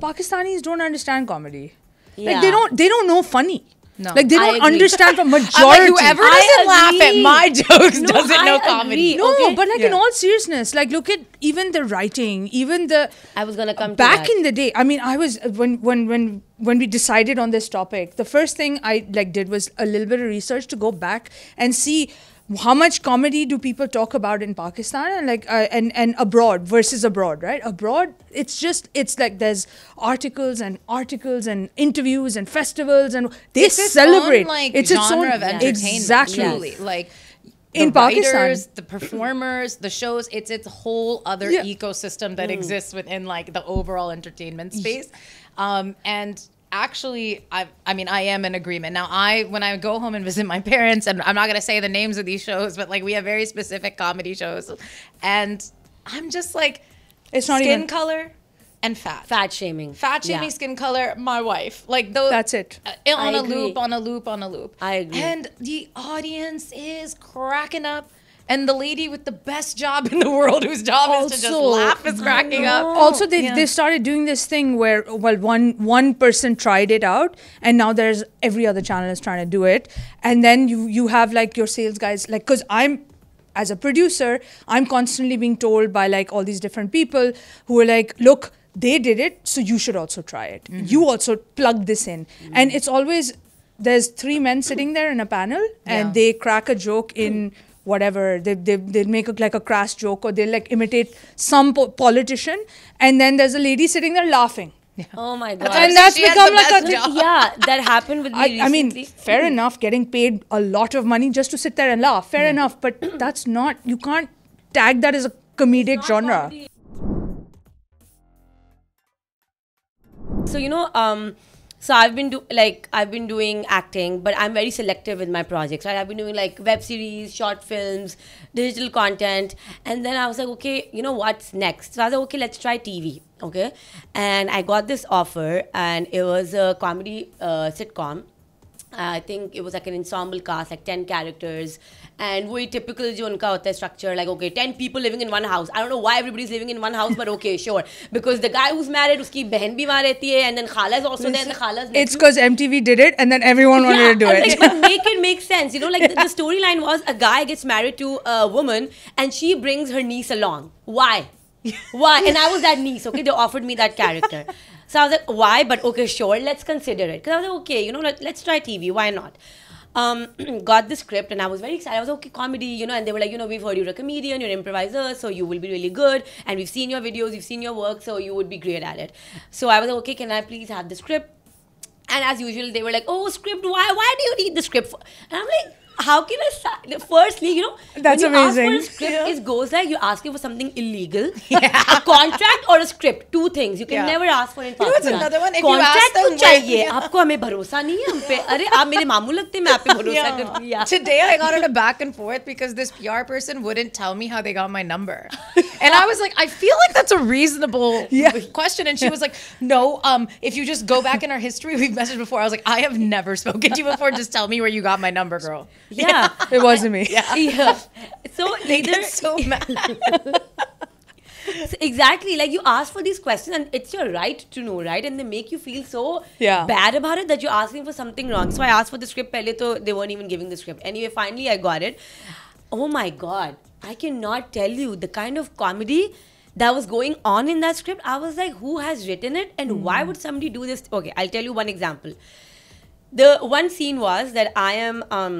A: Pakistanis don't understand comedy. Like
C: Yeah.
A: they don't they don't know funny.
B: No.
A: Like they
C: I
A: don't understand from (laughs)
B: I'm
A: majority.
B: like, whoever
C: I
B: doesn't laugh at my (laughs) jokes
C: No,
B: doesn't know
C: I
B: comedy.
A: no,
C: Okay.
A: but like in all seriousness, like look at even the writing, even the
C: I was gonna come to
A: back
C: that.
A: in the day. I mean, I was uh, when when when when we decided on this topic. The first thing I like did was a little bit of research to go back and see how much comedy do people talk about in Pakistan and like uh, and and abroad versus abroad, right? Abroad, it's just it's like there's articles and articles and interviews and festivals and they
B: It's its
A: celebrate.
B: Own, like,
A: it's its
B: genre
A: own
B: of entertainment.
A: exactly.
B: Like, the
A: In Pakistan.
B: writers, the performers, the shows, it's its whole other
A: Yeah.
B: ecosystem that exists within like the overall entertainment space. Um, and actually, I I mean, I am in agreement. Now, I when I go home and visit my parents, and I'm not gonna say the names of these shows, but like we have very specific comedy shows, and I'm just like,
A: It's not
B: skin
A: even-
B: color and fat.
C: fat shaming.
B: Fat shaming,
C: Yeah.
B: skin color, my wife. Like those.
A: That's it.
B: Uh, on a
C: agree.
B: loop, on a loop, on a loop.
C: I agree.
B: And the audience is cracking up. And the lady with the best job in the world, whose job is to just laugh, is cracking up.
A: also they,
B: Yeah.
A: they started doing this thing where well one one person tried it out and now there's every other channel is trying to do it and then you you have like your sales guys like because i'm as a producer i'm constantly being told by like all these different people who are like look they did it so you should also try it mm-hmm. you also plug this in mm-hmm. and it's always there's three men sitting there in a panel and
B: Yeah.
A: they crack a joke in whatever they, they, they make a, like a crass joke or they like imitate some po- politician and then there's a lady sitting there laughing
C: Oh my god.
A: And that's
B: She
A: become like a-
B: job.
C: yeah, that happened with me
A: I, I mean
C: recently.
A: fair enough getting paid a lot of money just to sit there and laugh fair enough but that's not you can't tag that as a comedic genre
C: So you know, um, so I've been do like I've been doing acting, but I'm very selective with my projects. Right, I've been doing like web series, short films, digital content, and then I was like, okay, you know what's next? So I was like, okay, let's try TV. Okay, and I got this offer, and it was a comedy uh, sitcom. I think it was like an ensemble cast, like 10 characters. And वही typical जो उनका होता है structure, like okay, 10 people living in one house. I don't know why everybody's living in one house, but okay, (laughs) sure. Because the guy who's married, उसकी बहन भी वहाँ रहती है, and then Khala is also there, and the Khala's
A: it's
C: nephew-
A: because mtv did it and then everyone wanted to do
C: I was
A: it
C: Like, but make it make sense. You know, like the, the storyline was a guy gets married to a woman and she brings her niece along. Why? Why? And I was that niece, okay? They offered me that character. So I was like, why? But okay, sure, let's consider it. Because I was like, okay, you know, let, let's try TV. Why not? Um, (clears throat) got the script and I was very excited. I was okay, comedy, you know, and they were like, you know, we've heard you're a comedian, you're an improviser, so you will be really good, and we've seen your videos, we've seen your work, so you would be great at it. So I was like, okay, can I please have the script? And as usual, they were like, "Oh, script! Why? Why do you need the script?" For? And I'm like, "How can I?" Sa- Firstly, you know,
A: That's
C: when you
A: amazing.
C: Ask for a script, it goes like you're asking for something illegal, a contract or a script. Two things you can
B: Yeah.
C: never ask for in
B: You know what's
C: Pakistan.
B: another one? If you ask
C: Contract
B: them
C: तो चाहिए.
B: why-
C: आपको हमें भरोसा नहीं है हम पे. अरे आप मेरे मामू लगते हैं, मैं आप पे भरोसा
B: Yeah.
C: करती हूँ. Yeah.
B: Today I got in a back and forth because this PR person wouldn't tell me how they got my number. And I was like, I feel like that's a reasonable question. And she was like, No, um, if you just go back in our history, we've messaged before. I was like, I have never spoken to you before. Just tell me where you got my number, girl. (laughs)
C: Yeah.
A: It wasn't me.
C: yeah. (laughs) So (laughs)
B: They get so mad.
C: So exactly like you ask for these questions and it's your right to know right and they make you feel so
A: Yeah.
C: bad about it that you're asking for something wrong so i asked for the script pehle to they weren't even giving the script anyway finally i got it oh my god i cannot tell you the kind of comedy that was going on in that script i was like who has written it and why would somebody do this okay i'll tell you one example the one scene was that I am um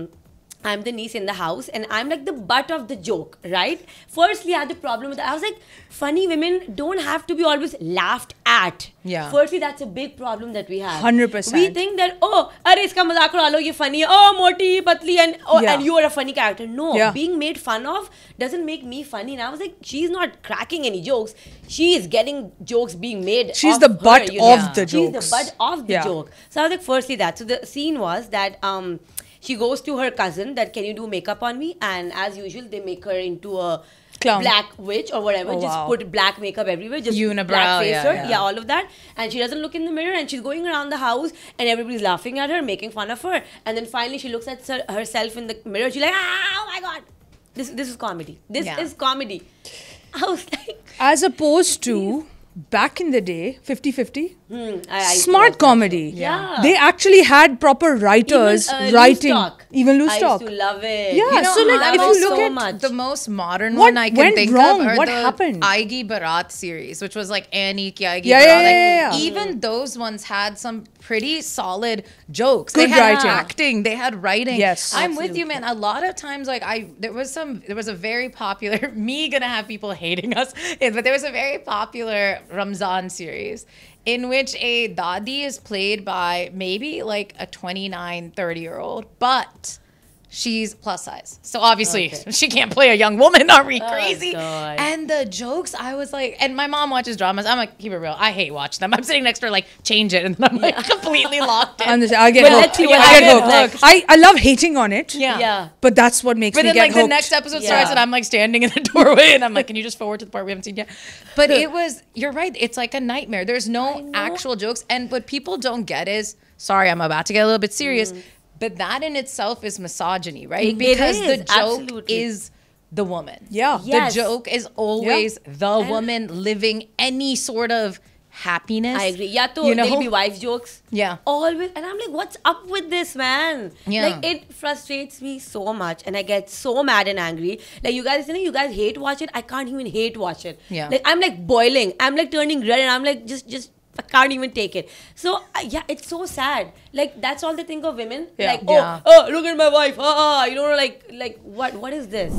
C: I'm the niece in the house and I'm like the butt of the joke, right? Firstly, I had the problem with that. I was like, funny women don't have to be always laughed at.
B: Yeah.
C: Firstly, that's a big problem that we have.
A: 100%.
C: We think that, oh, are iska mazak ura lo, ye funny. Oh, moti, patli, and, oh,
A: yeah.
C: and you are a funny character. No,
A: yeah.
C: being made fun of doesn't make me funny. And I was like, she's not cracking any jokes. She is getting jokes being made.
A: She's the butt
C: her,
A: of know? the jokes.
C: She's the butt of the
A: yeah.
C: joke. So I was like, firstly, that. So the scene was that. um she goes to her cousin that can you do makeup on me? And as usual, they make her into a
A: Clown.
C: black witch or whatever.
A: Oh,
C: just
A: wow.
C: put black makeup everywhere. Just
B: Unibrow,
C: black face
B: yeah,
C: her.
B: yeah.
C: Yeah. all of that. And she doesn't look in the mirror and she's going around the house and everybody's laughing at her, making fun of her. And then finally she looks at her- herself in the mirror. She's like, ah, oh my god. This, this is comedy. This
B: Yeah.
C: is comedy. I was like,
A: As opposed to back in the day, 50 50.
C: hmm, I, I used to watch
A: Smart
C: that
A: comedy.
C: show. Yeah.
A: They actually had proper writers
C: Even, uh,
A: writing.
C: Loose Talk.
A: Even loose
C: I
A: talk.
C: used to love it.
A: Yeah,
B: You know,
A: so like if you look
C: so
A: at
C: much.
B: the most modern
A: What
B: one I can think
A: wrong?
B: of are
A: What
B: the
A: happened?
B: Aigi Barat series, which was like Annie Ki Aigi
A: Yeah,
B: Barat.
A: yeah, yeah, yeah.
B: Even those ones had some pretty solid jokes.
A: Good
B: they had
A: writing.
B: acting, they had writing.
A: Yes.
B: I'm with you, man. A lot of times, like I, there was some, there was a very popular. (laughs) Me gonna have people hating us, (laughs) but there was a very popular Ramzan series in which a dadi is played by maybe like a 29, 30 year old, but she's plus size. So obviously
C: Okay. (laughs)
B: she can't play a young woman. (laughs) Are we crazy?
C: God.
B: And the jokes, I was like, and my mom watches dramas. I'm like, keep it real. I hate watching them. I'm sitting next to her like, change it, (laughs) and then I'm like completely locked in.
A: I'm just, I get
C: But
A: hooked.
C: let's see
A: I get
C: happens
A: hooked. I, I love hating on it.
B: yeah.
C: Yeah.
A: But that's what makes
B: But
A: me
B: then,
A: get
B: like
A: hooked.
B: the next episode
C: Yeah.
B: starts, and I'm like standing in the doorway, and I'm like, "Can you just forward to the part we haven't seen yet?" But it was, you're right. It's like a nightmare. There's no actual jokes, and what people don't get is, sorry, I'm about to get a little bit serious, but that in itself is misogyny, right?
C: It-
B: because the joke
C: absolutely.
B: is the woman.
A: Yeah.
C: Yes.
B: The joke is always the woman living any sort of happiness.
C: I agree. Yeah, to
B: You know?
C: there'll be wife jokes.
B: Yeah.
C: Always. And I'm like, what's up with this, man?
B: Yeah.
C: Like, it frustrates me so much. And I get so mad and angry. Like, you guys, you know, you guys hate watch it. I can't even hate watch it.
B: Yeah.
C: Like, I'm like boiling. I'm like turning red and I'm like, just, just, I can't even take it. So, uh, yeah, it's so sad. Like, that's all they think of women.
A: Yeah.
C: Like,
B: Yeah.
C: oh, oh, look at my wife. Ah, ah, you know, like, like, what, what is this?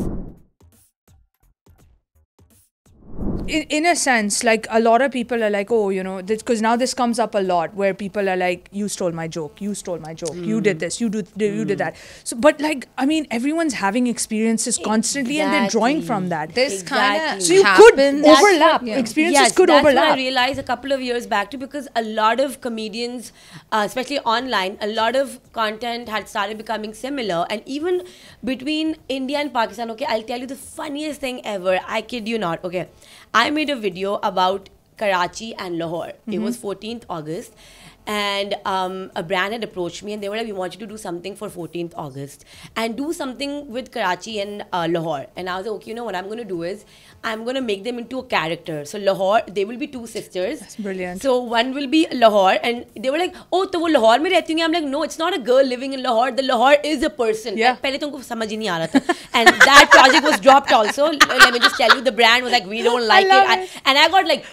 A: In, in a sense, like a lot of people are like, oh, you know, because now this comes up a lot where people are like, you stole my joke, you stole my joke, you did this, you do, you did that. So, but like, I mean, everyone's having experiences constantly, and they're drawing from that.
B: this kind of
A: so you
B: happens.
A: could overlap.
B: Yeah.
A: Experiences
C: yes,
A: could
C: that's What. I realized a couple of years back too, because a lot of comedians, uh, especially online, a lot of content had started becoming similar, and even between India and Pakistan. Okay, I'll tell you the funniest thing ever. I kid you not. Okay, I made a video about Karachi and Lahore. It was mm-hmm. 14th August and um, a brand had approached me and they were like, we want you to do something for 14th August and do something with Karachi and uh, Lahore. And I was like, okay, you know what I'm going to do is I'm going to make them into a character. So Lahore, they will be two sisters. That's
A: brilliant.
C: So one will be Lahore and they were like, oh, so wo Lahore mein rehti I'm like, no, it's not a girl living in Lahore. The Lahore is a person.
A: Yeah.
C: And that project was dropped also. Let me just tell you, the brand was like, we don't like I it.
A: it.
C: I, and I got like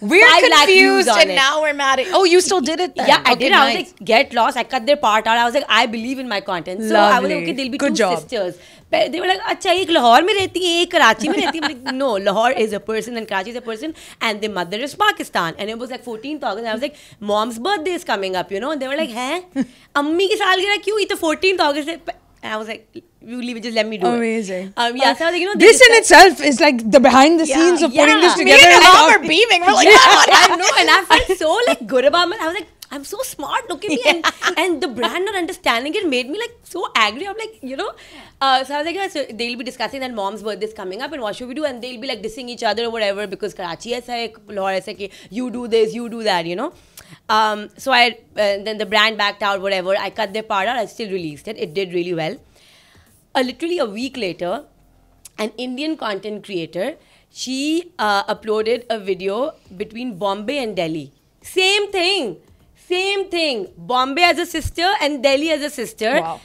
B: We're
C: Five lakh views
B: confused,
C: on
B: and
C: it.
B: now we're mad at. Oh, you still did it? Then.
C: Yeah, I
B: Okay,
C: did. I was
B: nice.
C: like, get lost. I cut their part out. I was like, I believe in my content. So I was like,
A: Lovely.
C: okay, there'll be
A: Good
C: two
A: job.
C: sisters. But they were like, अच्छा एक लाहौर में रहती है एक कराची में रहती है I'm like, no Lahore is a person and Karachi is a person and the mother is Pakistan and it was like 14th August and I was like mom's birthday is coming up you know and they were like हैं अम्मी की सालगिरह क्यों ये तो 14th August है and I was like you leave it, just let me do
A: Amazing.
C: it. Amazing. Um, yeah, so I was like, you know, this,
A: this in itself is like the behind the
C: yeah,
A: scenes of yeah. putting this
C: together.
B: Me and Along
A: were
B: beaming. We're like, (laughs)
C: yeah. Oh, I know, and I felt so like good about myself. I was like, I'm so smart. Look at me, and, and the brand not understanding it made me like so angry. I'm like, you know, uh, so I was like, yeah, so they'll be discussing that mom's birthday is coming up, and what should we do? And they'll be like dissing each other or whatever because Karachi is like, Lahore is like, you do this, you do that, you know. Um, so I uh, then the brand backed out, whatever. I cut their part out. I still released it. It did really well literally a week later, an Indian content creator, she uh, uploaded a video between Bombay and Delhi. Same thing. Same thing. Bombay as a sister and Delhi as a sister.
B: Wow.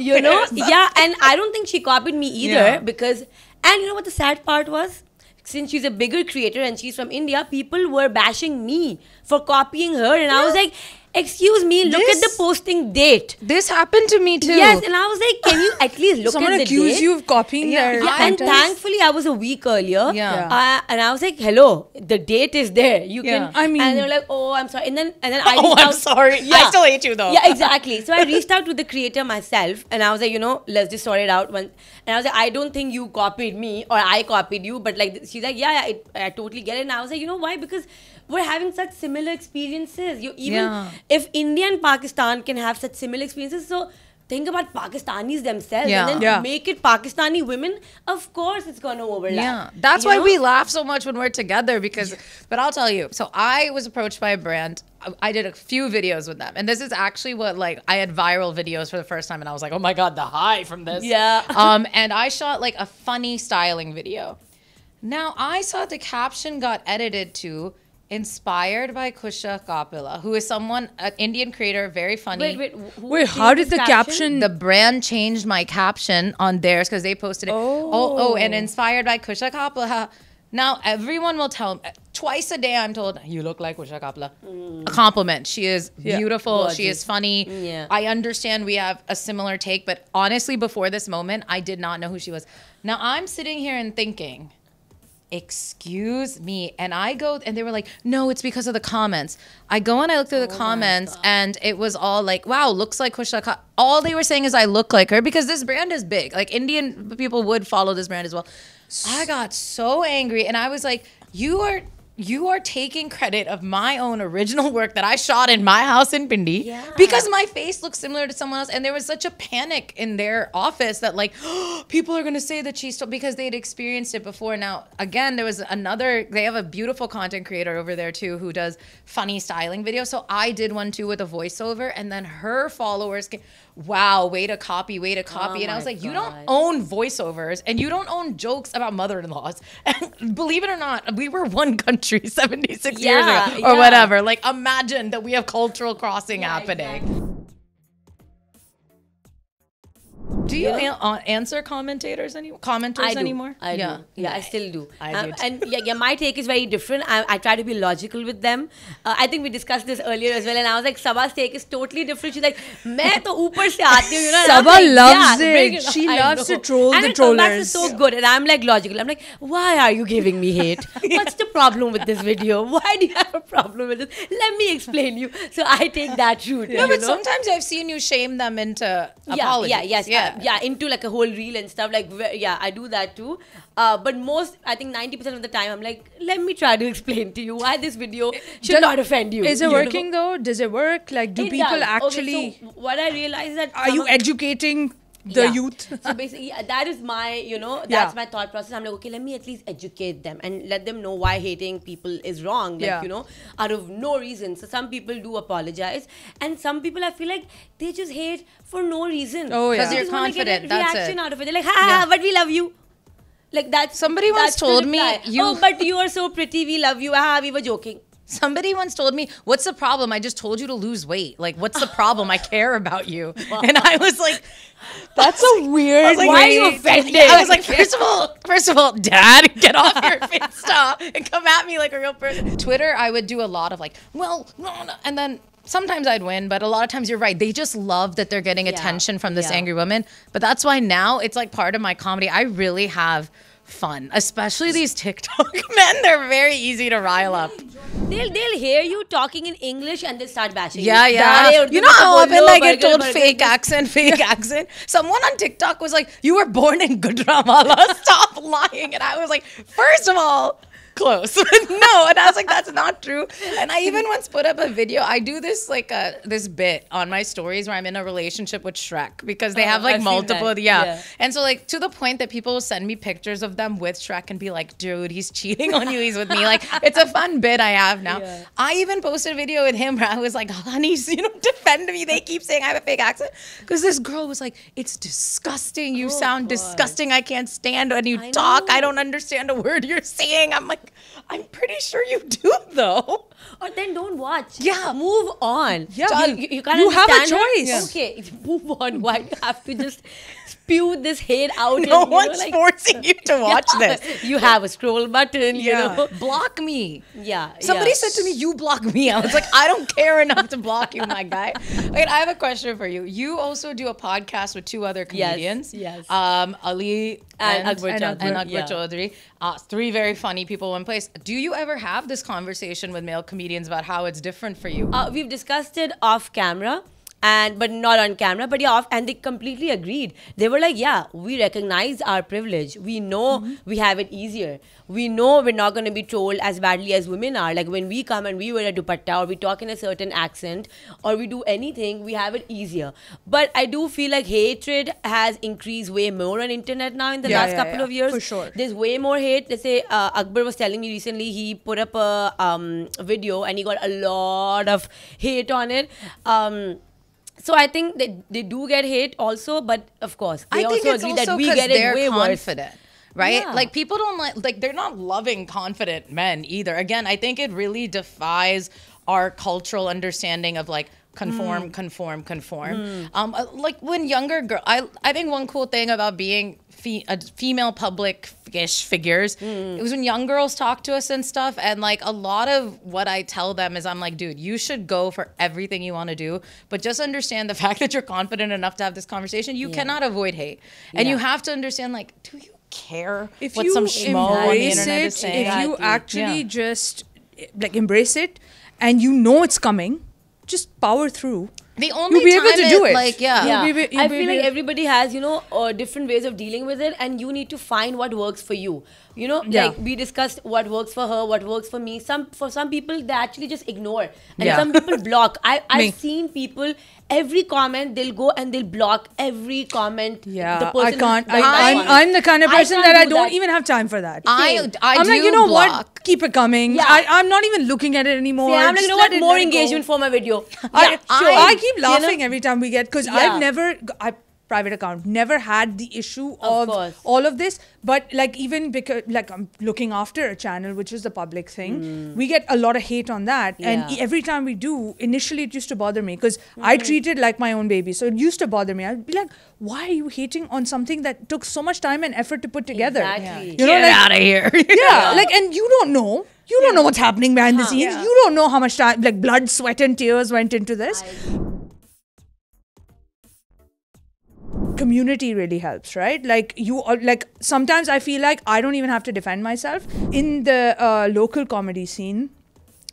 C: You know? yeah, and I don't think she copied me either
B: yeah.
C: because, and you know what the sad part was? Since she's a bigger creator and she's from India, people were bashing me for copying her, and yeah. I was like, "Excuse me, look at the posting date."
B: This happened to me too.
C: Yes, and I was like, "Can you at least look
A: Someone
C: at the date?"
A: accused
C: date?"
A: you of copying
B: Yeah,
A: their
C: Yeah, and thankfully I was a week earlier.
B: Yeah.
A: Yeah.
C: Uh, and I was like, "Hello, the date is there. You
B: Yeah.
C: can."
A: I mean-
C: and they were like, "Oh, I'm sorry." And then and then (laughs) I.
B: Oh, I'm
C: out-
B: sorry. I still hate you, though.
C: Yeah, (laughs) exactly. So I reached out to the creator myself, and I was like, you know, let's just sort it out. One, and I was like, I don't think you copied me or I copied you, but like she's like, yeah, yeah, it, I totally get it. And I was like, you know why? Because we're having such similar experiences. You even
B: Yeah.
C: if India and Pakistan can have such similar experiences, so. Think about Pakistanis themselves
B: Yeah.
C: and then
A: Yeah.
C: make it Pakistani women. Of course, it's gonna overlap.
B: Yeah, that's
C: you
B: why
C: know?
B: we laugh so much when we're together because. But I'll tell you. So I was approached by a brand. I- I did a few videos with them, and this is actually what like I had viral videos for the first time, and I was like, oh my god, the high from this.
C: Yeah. (laughs)
B: Um, and I shot like a funny styling video. Now I saw the caption got edited to. Inspired by Kusha Kapila, who is someone, an Indian creator, very funny.
C: Wait, wait. who
A: Wait, how did the caption?
B: the brand changed my caption on theirs because they posted it. Oh. oh, oh and oh. inspired by Kusha Kapila. Now everyone will tell me twice a day. I'm told you look like Kusha Kapila. A compliment. She is
A: Yeah.
B: beautiful. She is funny.
C: Yeah.
B: I understand we have a similar take, but honestly, before this moment, I did not know who she was. Now I'm sitting here and thinking excuse me and i go and they were like no it's because of the comments. I go and i look through the comments and it was all like wow looks like Kusha Ka-. all they were saying is i look like her because this brand is big. Like indian people would follow this brand as well. I got so angry and i was like you are you are taking credit of my own original work that I shot in my house in Pindi
C: Yeah.
B: because my face looks similar to someone else. And there was such a panic in their office that, like, (gasps) people are going to say that she's still because they'd experienced it before. Now, again, there was another, they have a beautiful content creator over there too who does funny styling videos. So I did one too with a voiceover. And then her followers came, wow, way to copy, way to oh copy.
C: Oh
B: and I was like, you don't own voiceovers and you don't own jokes about mother-in-laws. (laughs) Believe it or not, we were one country (laughs) 76 years ago or
C: yeah.
B: whatever. Like imagine that we have cultural crossing happening. Do you
C: yeah.
B: an uh, answer commentators anymore? Commenters
C: I do.
B: anymore?
C: I
B: yeah.
C: do. Yeah, I still do.
B: I
C: um, and yeah, yeah, my take is very different. I, I try to be logical with them. Uh, I think we discussed this earlier as well, and I was like, Sabah's take is totally different. She's like, "Main to upar se aati you know.
A: Sabah
C: like,
A: loves
C: yeah,
A: it.
C: it
A: she loves to troll
C: and
A: the trollers.
C: is so good, and I'm like logical. I'm like, why are you giving me hate? (laughs) What's the problem with this video? Why do you have a problem with this? Let me explain you. So I take that route.
B: No, but
C: know?
B: sometimes I've seen you shame them into apologies.
C: Yeah, yeah, yes, yeah yeah, into like a whole reel and stuff. Like, yeah, I do that too. Uh, but most, I think, ninety percent of the time, I'm like, let me try to (laughs) explain to you why this video should
A: Does-
C: not offend you.
A: Is it
C: you know?
A: working though? Does it work? Like, do
C: It
A: people
C: does. Okay,
A: actually?
C: so what I realized is that
A: are you educating the
C: Yeah.
A: youth?
C: so basically, yeah, that is my, you know, that's
A: Yeah.
C: my thought process. I'm like, okay, let me at least educate them and let them know why hating people is wrong. Like,
A: Yeah.
C: you know, out of no reason. So some people do apologize, and some people I feel like they just hate for no reason.
A: Oh, yeah. 'Cause
C: They
B: you're
C: just get a
B: confident, that's it.
C: reaction out of it. They're like, ha, ha,
B: Yeah.
C: but we love you. Like that's
B: Somebody once told me you-
C: Oh, but you are so pretty. We love you. Ah, we were joking.
B: Somebody once told me, "What's the problem? I just told you to lose weight. Like, what's the problem? I care about you." (laughs) And I was like,
A: That's a weird.
B: I was like,
C: Why are you offended?
B: I was like, first of all, first of all, Dad, (laughs) get off your Insta (laughs) and come at me like a real person. Twitter, I would do a lot of like, well, no, no, and then sometimes I'd win, but a lot of times you're right. They just love that they're getting
C: Yeah.
B: attention from this
C: Yeah.
B: angry woman. But that's why now it's like part of my comedy. I really have fun, especially these TikTok (laughs) men. They're very easy to rile up.
C: They'll they'll hear you talking in English and they start bashing.
B: Yeah,
C: you.
B: yeah. You know how
C: to
B: often
C: bolo,
B: I get
C: burger,
B: told fake accent, fake (laughs) accent? Someone on TikTok was like, You were born in Gujranwala. (laughs) Stop lying. And I was like, First of all, close. (laughs) no. And I was like, That's not true. And I even once put up a video. I do this like uh, this bit on my stories where I'm in a relationship with Shrek because they
C: Oh,
B: have like
C: I've
B: multiple, yeah.
C: Yeah.
B: And so like to the point that people will send me pictures of them with Shrek and be like, dude, he's cheating on you. He's with me. Like (laughs) it's a fun bit I have now.
C: Yeah.
B: I even posted a video with him where I was like, honey, (laughs) you know, defend me. They keep saying I have a fake accent. Because this girl was like, it's disgusting. You
C: Oh,
B: sound
C: God.
B: disgusting. I can't stand when you
C: I
B: talk. I don't understand a word you're saying. I'm like, I'm pretty sure you do though.
C: Or then don't watch.
B: Yeah.
C: Move on.
A: Yeah. You-
C: you, you, can't
A: you have a choice.
C: Okay, (laughs) move on. Why do you have to just spew this hate out? and,
B: No
C: know,
B: one's
C: like-
B: forcing you to (laughs) watch
C: Yeah.
B: this. (laughs)
C: You have a scroll button, you know.
B: block me.
C: Yeah.
B: Somebody
C: yeah.
B: said to me, "You block me." I was like, "I don't care enough to block you, my guy." (laughs) Wait, I have a question for you. You also do a podcast with two other comedians.
C: yes.
B: Um, Ali
C: And
B: and,
C: Akbar
B: and, and Akbar
C: yeah.
B: Chaudhry. Uh, three very funny people, one place. Do you ever have this conversation with male comedians about how it's different for you?
C: Uh, we've discussed it off camera and but not on camera but yeah off and they completely agreed they were like yeah we recognize our privilege we know
B: Mm-hmm.
C: we have it easier we know we're not going to be told as badly as women are like when we come and we wear a dupatta or we talk in a certain accent or we do anything we have it easier but i do feel like hatred has increased way more on internet now in the
A: Yeah,
C: last
A: yeah,
C: couple
A: yeah,
C: of years
A: for sure.
C: there's way more hate. Let's say uh, Akbar was telling me recently he put up a um, video and he got a lot of hate on it. Um, so I think they, they do get hate also, but of course they
B: I
C: also agree
B: also
C: that we get it
B: they're
C: worse.
B: confident. Right?
C: Yeah.
B: Like people don't like like they're not loving confident men either. Again, I think it really defies our cultural understanding of like conform, conform, conform. Um, uh, like when younger girl, I I think one cool thing about being fe- a female public-ish figures,
C: Hmm.
B: it was when young girls talk to us and stuff, and like a lot of what I tell them is I'm like, dude, you should go for everything you want to do, but just understand the (laughs) fact that you're confident enough to have this conversation. You cannot avoid hate, and you have to understand like, do you care
A: if
B: what
A: you
B: some schmo on the
A: embrace
B: internet
A: it,
B: is saying?
A: if you
C: Exactly.
A: actually
B: Yeah.
A: just like embrace it, and you know it's coming, just power through.
B: The only
A: You'll be able
B: time
A: to do it.
B: like yeah,
C: yeah,
A: You'll be- you'll
C: I
A: be
C: feel like everybody has, you know, uh, different ways of dealing with it, and you need to find what works for you. You know,
A: Yeah.
C: like we discussed what works for her, what works for me. Some for some people they actually just ignore, and
A: Yeah.
C: some people (laughs) block. I I've seen people every comment they'll go and they'll block every comment.
A: Yeah,
C: the
A: I can't. I,
C: doing
A: I'm, I'm the kind of person
C: can't
A: that I
C: do
A: don't
C: that.
A: even have time for that.
B: I. I
A: am like, you know
B: block.
A: what? Keep it coming.
C: Yeah.
A: I, I'm not even looking at it anymore.
C: Yeah, I'm like,
A: Just
C: you know what? More
A: it go.
C: engagement for my video.
A: I,
C: Yeah,
A: I,
C: sure.
A: I keep
C: You know?
A: laughing every time we get because. I've never I private account. Never had the issue
C: Of
A: of, all of this. But like even because like I'm looking after a channel which is the public thing we get a lot of hate on that. And
C: Hmm. Yeah.
A: e- every time we do initially it used to bother me because I treat it like my own baby. So it used to bother me. I'd be like why are you hating on something that took so much time and effort to put together?
C: Exactly.
A: you know
B: Get
A: like
B: out of here. (laughs)
A: yeah, like and you don't know. You don't know what's happening behind the scenes.
B: Yeah.
A: you don't know how much time like blood sweat and tears went into this community really helps right? Like you are like sometimes i feel like i don't even have to defend myself. In the uh, local comedy scene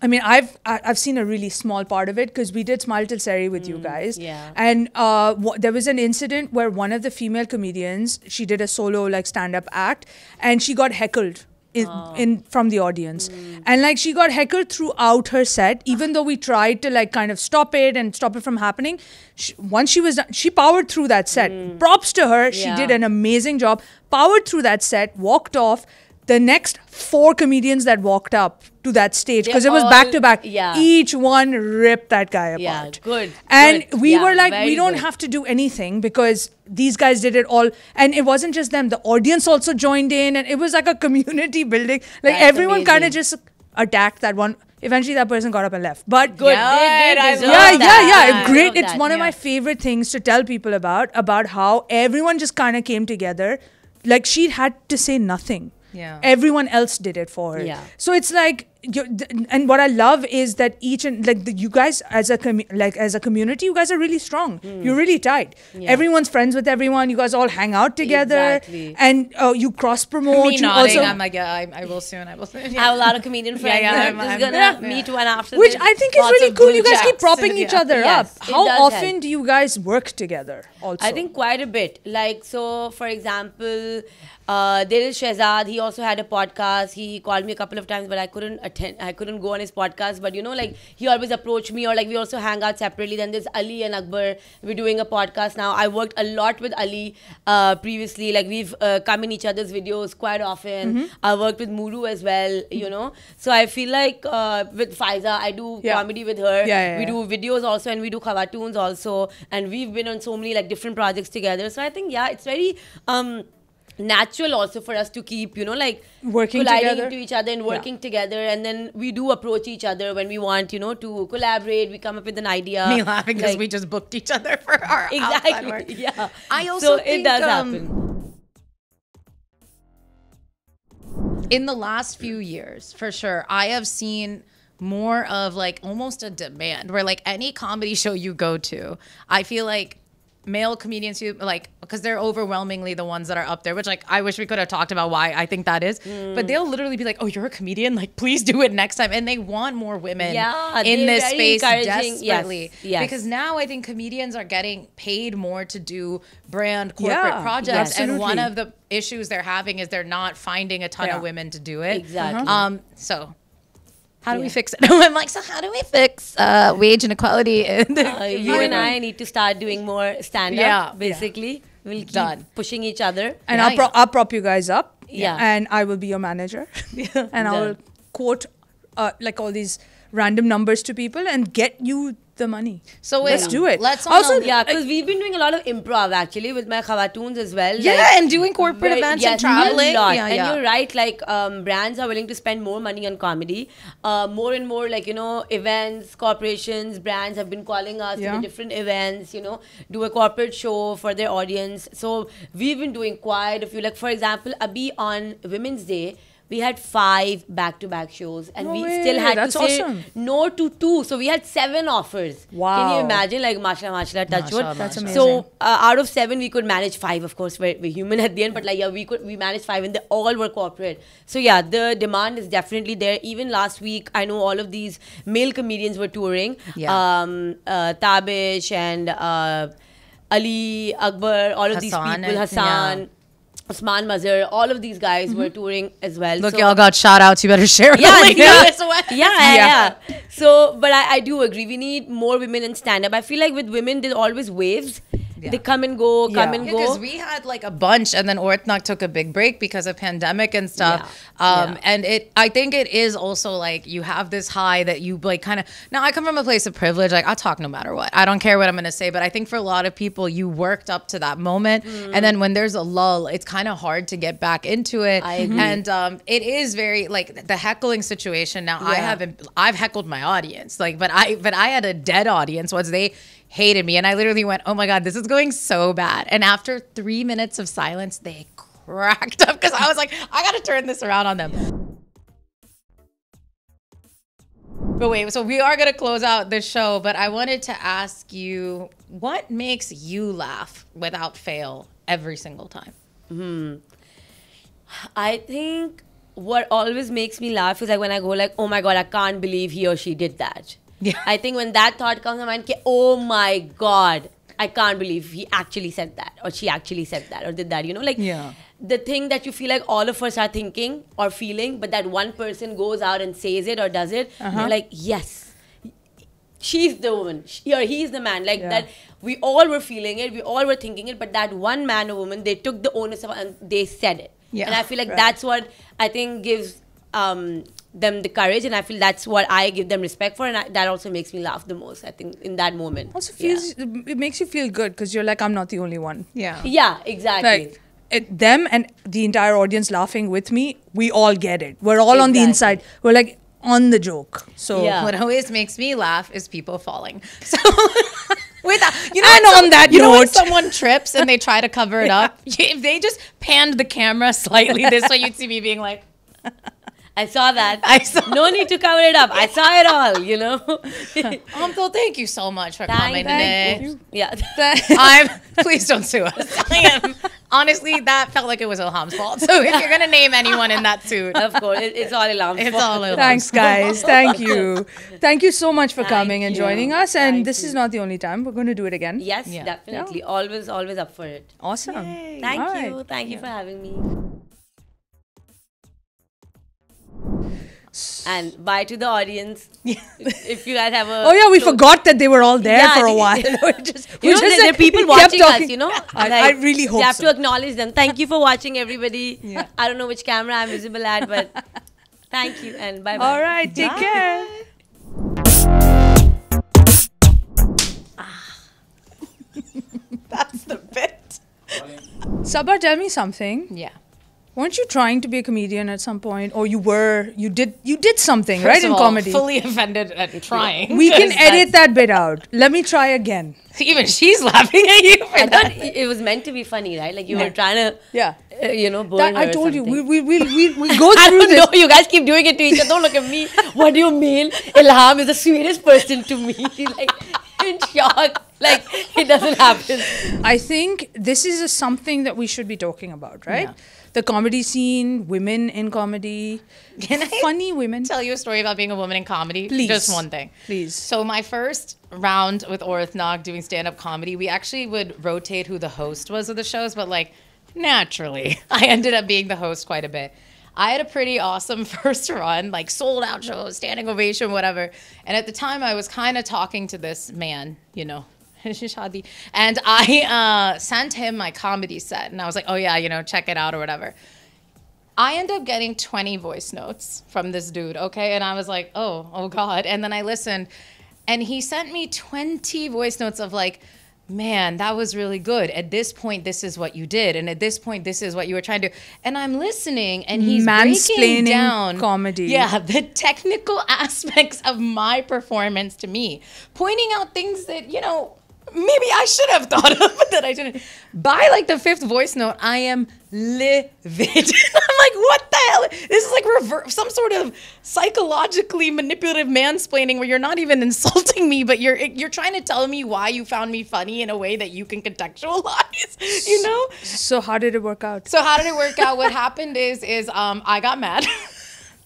A: I mean, I've I've seen a really small part of it because we did Smile Till Seri with you guys,
C: yeah.
A: and uh, wha- there was an incident where one of the female comedians she did a solo like stand up act, and she got heckled in, oh. in from the audience, and like she got heckled throughout her set, even though we tried to like kind of stop it and stop it from happening. She, once she was done, she powered through that set. Mm. Props to her, she did an amazing job. Powered through that set, walked off. The next four comedians that walked up to that stage because it was
C: all-
A: back to back.
C: yeah.
A: Each one ripped that guy apart.
C: Yeah,
A: apart.
C: good,
A: And
C: good.
A: we
C: Yeah,
A: were like, we don't
C: good.
A: have to do anything because these guys did it all. And it wasn't just them, the audience also joined in, and it was like a community (laughs) building. Like
C: That's
A: everyone kind of just attacked that one. Eventually, that person got up and left. But
C: Good.
B: Yeah,
C: They, they
B: I
C: deserve
A: yeah,
C: that.
A: yeah, yeah.
C: I
A: Great. It's
C: that.
A: one of
B: yeah.
A: my favorite things to tell people about about how everyone just kind of came together like she had to say nothing.
B: Yeah.
A: Everyone else did it for her.
C: Yeah.
A: So it's like, and what I love is that each and like the, you guys as a commu- like as a community, you guys are really strong. You're really tight.
C: Yeah.
A: Everyone's friends with everyone. You guys all hang out together,
C: Exactly.
A: and uh, you cross promote.
B: Me
A: you
B: nodding.
A: also,
B: I'm like, yeah, I, I will soon. I will soon.
C: I have a lot of comedian (laughs) friends.
B: yeah,
C: I'm,
B: I'm- I'm-
C: gonna
B: yeah.
C: meet one after
A: which
C: this.
A: I think is
B: Lots
A: really cool. You guys keep propping each other
C: Yes,
A: up. How often
C: help.
A: do you guys work together? Also,
C: I think quite a bit. Like so, for example, uh, there is Shehzad. He also had a podcast. He called me a couple of times, but I couldn't attend. I couldn't go on his podcast. But you know, like he always approached me, or like we also hang out separately. Then there's Ali and Akbar. We're doing a podcast now. I worked a lot with Ali uh, previously. Like we've uh, come in each other's videos quite often.
A: Mm-hmm.
C: I worked with Mooroo as well. You know, so I feel like uh, with Faiza, I do
A: Yeah.
C: comedy with her.
A: Yeah, yeah,
C: we do videos also and we do cartoons also and we've been on so many like different projects together so i think yeah it's very um natural also for us to keep you know like
A: Working
C: colliding
A: together.
C: into each other and working together. And then we do approach each other when we want you know to collaborate. We come up with an idea.
B: Me laughing because
C: Like,
B: we just booked each other for our
C: exactly yeah.
B: I also
C: so
B: think,
C: it does
B: um,
C: happen.
B: in the last few years, for sure, I have seen more of like almost a demand where like any comedy show you go to, I feel like male comedians who like because they're overwhelmingly the ones that are up there which like i wish we could have talked about why i think that is
C: Hmm.
B: but they'll literally be like oh you're a comedian like please do it next time and they want more women
C: Yeah,
B: in this space
C: encouraging. Yes,
B: desperately
C: yes.
B: because now i think comedians are getting paid more to do brand corporate
A: Yeah,
B: projects and one of the issues they're having is they're not finding a ton of women to do it
C: Exactly.
B: um so how do we fix it (laughs) i'm like so how do we fix uh wage inequality (laughs) in
C: Uh, you and i need to start doing more stand-up
B: Yeah.
C: basically we'll keep
B: Done.
C: pushing each other
A: and
B: Yeah,
A: I'll, pro-
B: yeah.
A: I'll prop you guys up.
C: Yeah.
A: And I will be your manager. (laughs) and I will quote uh, like all these random numbers to people and get you the money.
B: So
A: let's do it.
B: let's
A: also
B: a-
C: Yeah, because we've been doing a lot of improv actually with my Khawatoons as well.
B: Yeah,
C: like,
B: and doing corporate events
C: yes,
B: and traveling.
C: Lot.
B: Yeah,
C: and you're right, like um, brands are willing to spend more money on comedy. Uh, more and more, like, you know, events, corporations, brands have been calling us to
A: Yeah.
C: the different events, you know, do a corporate show for their audience. So we've been doing quite a few. Like, for example, Abhi on Women's Day, we had five back-to-back shows, and
A: No
C: we
A: way,
C: still had
A: that's
C: to say
A: awesome.
C: no to two. So we had seven offers.
A: Wow.
C: Can you imagine? Like, mashallah, mashallah, touch.
B: Mashallah,
A: That's amazing.
C: So uh, out of seven, we could manage five. Of course, we're, we're human at the end, but like yeah, we could we managed five, and they all were corporate. So yeah, the demand is definitely there. Even last week, I know all of these male comedians were touring.
B: Yeah.
C: Um, uh, Tabish and uh, Ali Akbar, all of these
B: Hassan
C: people,
B: and-
C: Hassan.
B: yeah.
C: Osman Mazhar, all of these guys were mm-hmm. touring as well.
B: Look,
C: So-
B: y'all got shout outs. You better share
C: yeah, (laughs) yeah, yeah, yeah, yeah. So, but I, I do agree. We need more women in stand up. I feel like with women, there's always waves.
B: Yeah.
C: They come and go, come
A: Yeah.
C: and go.
B: Because we had like a bunch, and then Auratnaak took a big break because of pandemic and stuff.
C: Yeah.
B: Um,
C: Yeah.
B: And it, I think it is also like you have this high that you like kind of. Now I come from a place of privilege. Like I talk no matter what. I don't care what I'm going to say. But I think for a lot of people, you worked up to that moment,
C: Mm.
B: and then when there's a lull, it's kind of hard to get back into it.
C: I agree.
B: And um, it is very like the heckling situation. Now I haven't. I've heckled my audience, like, but I but I had a dead audience once they hated me, and I literally went, "Oh my god, this is going so bad." And after three minutes of silence, they (laughs) cracked up because I was like, "I got to turn this around on them." But wait, so we are gonna close out the show, but I wanted to ask you, what makes you laugh without fail every single time? Hmm.
C: I think what always makes me laugh is like when I go like, oh my god, I can't believe he or she did that.
B: Yeah.
C: I think when that thought comes to mind, ke, oh my god, I can't believe he actually said that or she actually said that or did that. You know, like
A: Yeah.
C: the thing that you feel like all of us are thinking or feeling, but that one person goes out and says it or does it, you're like, yes, she's the woman she, or he's the man like
A: Yeah.
C: that we all were feeling it we all were thinking it but that one man or woman they took the onus of and they said it
B: Yeah.
C: and i feel like
A: Right.
C: that's what i think gives um, them the courage and i feel that's what i give them respect for and I, that also makes me laugh the most i think in that moment
A: Also
C: Yeah.
A: feels it makes you feel good because you're like I'm not the only one.
B: Yeah.
C: yeah exactly
A: Like it, them and the entire audience laughing with me, we all get it. We're all on the inside. We're like on the joke. So
C: Yeah.
B: What always makes me laugh is people falling. (laughs) So Without, (laughs) you know,
A: And
B: when
A: on that
B: you know when someone trips and they try to cover it (laughs) up. If they just panned the camera slightly this way, you'd see me being like,
C: I saw that. (laughs)
B: I saw
C: No need to cover it up. I saw it all. You know. (laughs)
B: "Um, so thank you so much for
C: Thank-
B: coming
C: thank
B: today."
C: you. Yeah. (laughs)
B: I'm please don't sue us. I am honestly that felt like it was Elhaam's fault. So if you're gonna name anyone in that suit,
C: of course, it, it's all alarm.
B: it's all Elhaam's
A: Thanks, guys. Thank you. Thank you so much for
C: Thank
A: coming and joining us. And
C: Thank
A: this
C: you.
A: is not the only time. We're going to do it again.
C: Yes,
B: Yeah.
C: definitely. Always, always up for it.
A: Awesome.
C: Thank
A: All
C: you.
A: right.
C: Thank you for having me. And bye to the audience. if you guys have a
A: Oh yeah, we
C: so-
A: forgot that they were all there
C: Yeah,
A: for a
C: you-
A: while. (laughs) (laughs) we just,
C: You know,
A: just
C: there, there are people watching us, you know?
A: I,
C: Like,
A: I really hope
C: You have
A: so.
C: to acknowledge them. Thank you for watching, everybody.
A: Yeah.
C: I don't know which camera I'm visible at, but thank you and bye bye.
A: all right, take care. Ah. (laughs)
B: That's the bit.
A: Sabah, tell me something.
B: Yeah.
A: Weren't you trying to be a comedian at some point, or you were? You did. You did something,
B: First
A: right,
B: of
A: in
B: all,
A: comedy.
B: Fully offended and trying.
A: we can (laughs) edit that bit out. Let me try again.
B: Even she's (laughs) laughing at you for
C: I
B: that.
C: thought it it was meant to be funny, right? Like you
A: Yeah.
C: were trying to,
A: Yeah.
C: uh, you know, burn
A: That,
C: her
A: I told you. We we we we we go (laughs)
C: I
A: through
C: don't
A: this.
C: know. You guys keep doing it to each other. Don't look at me. What do you mean? Elhaam is the sweetest person to me. She's like in shock. Like it doesn't happen.
A: I think this is a, something that we should be talking about, right?
B: Yeah.
A: The comedy scene, women in comedy,
B: Can I
A: funny women.
B: tell you a story about being a woman in comedy?
A: Please.
B: Just one thing.
A: Please.
B: So my first round with Auratnaak doing stand-up comedy, we actually would rotate who the host was of the shows, but like naturally, (laughs) I ended up being the host quite a bit. I had a pretty awesome (laughs) first run, like sold out shows, standing ovation, whatever. And at the time, I was kind of talking to this man, you know, (laughs) Shadi, and I uh, sent him my comedy set, and I was like, "Oh yeah, you know, check it out or whatever." I end up getting 20 voice notes from this dude, okay? And I was like, oh, oh God. And then I listened, and he sent me 20 voice notes of like, man, that was really good. At this point, this is what you did. And at this point, this is what you were trying to do. And I'm listening, and he's breaking down
A: comedy.
B: Yeah, (laughs) the technical (laughs) aspects of my performance to me, pointing out things that, you know, maybe I should have thought of, but (laughs) that I didn't. By like the fifth voice note, I am livid. (laughs) I'm like, what the hell? This is like reverse, some sort of psychologically manipulative mansplaining where you're not even (laughs) insulting me, but you're you're trying to tell me why you found me funny in a way that you can contextualize. You know?
A: So how did it work out?
B: So how did it work out? What happened is is um I got mad.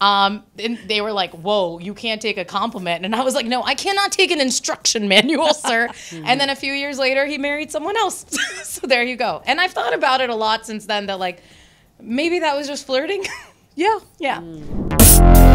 B: Um, and they were like, "Whoa, you can't take a compliment," and I was like, "No, I cannot take an instruction (laughs) manual, sir." (laughs) and then a few years later, he married someone else. (laughs) so there you go. And I've thought about it a lot since then. That like, maybe that was just flirting.
A: Yeah.
B: yeah.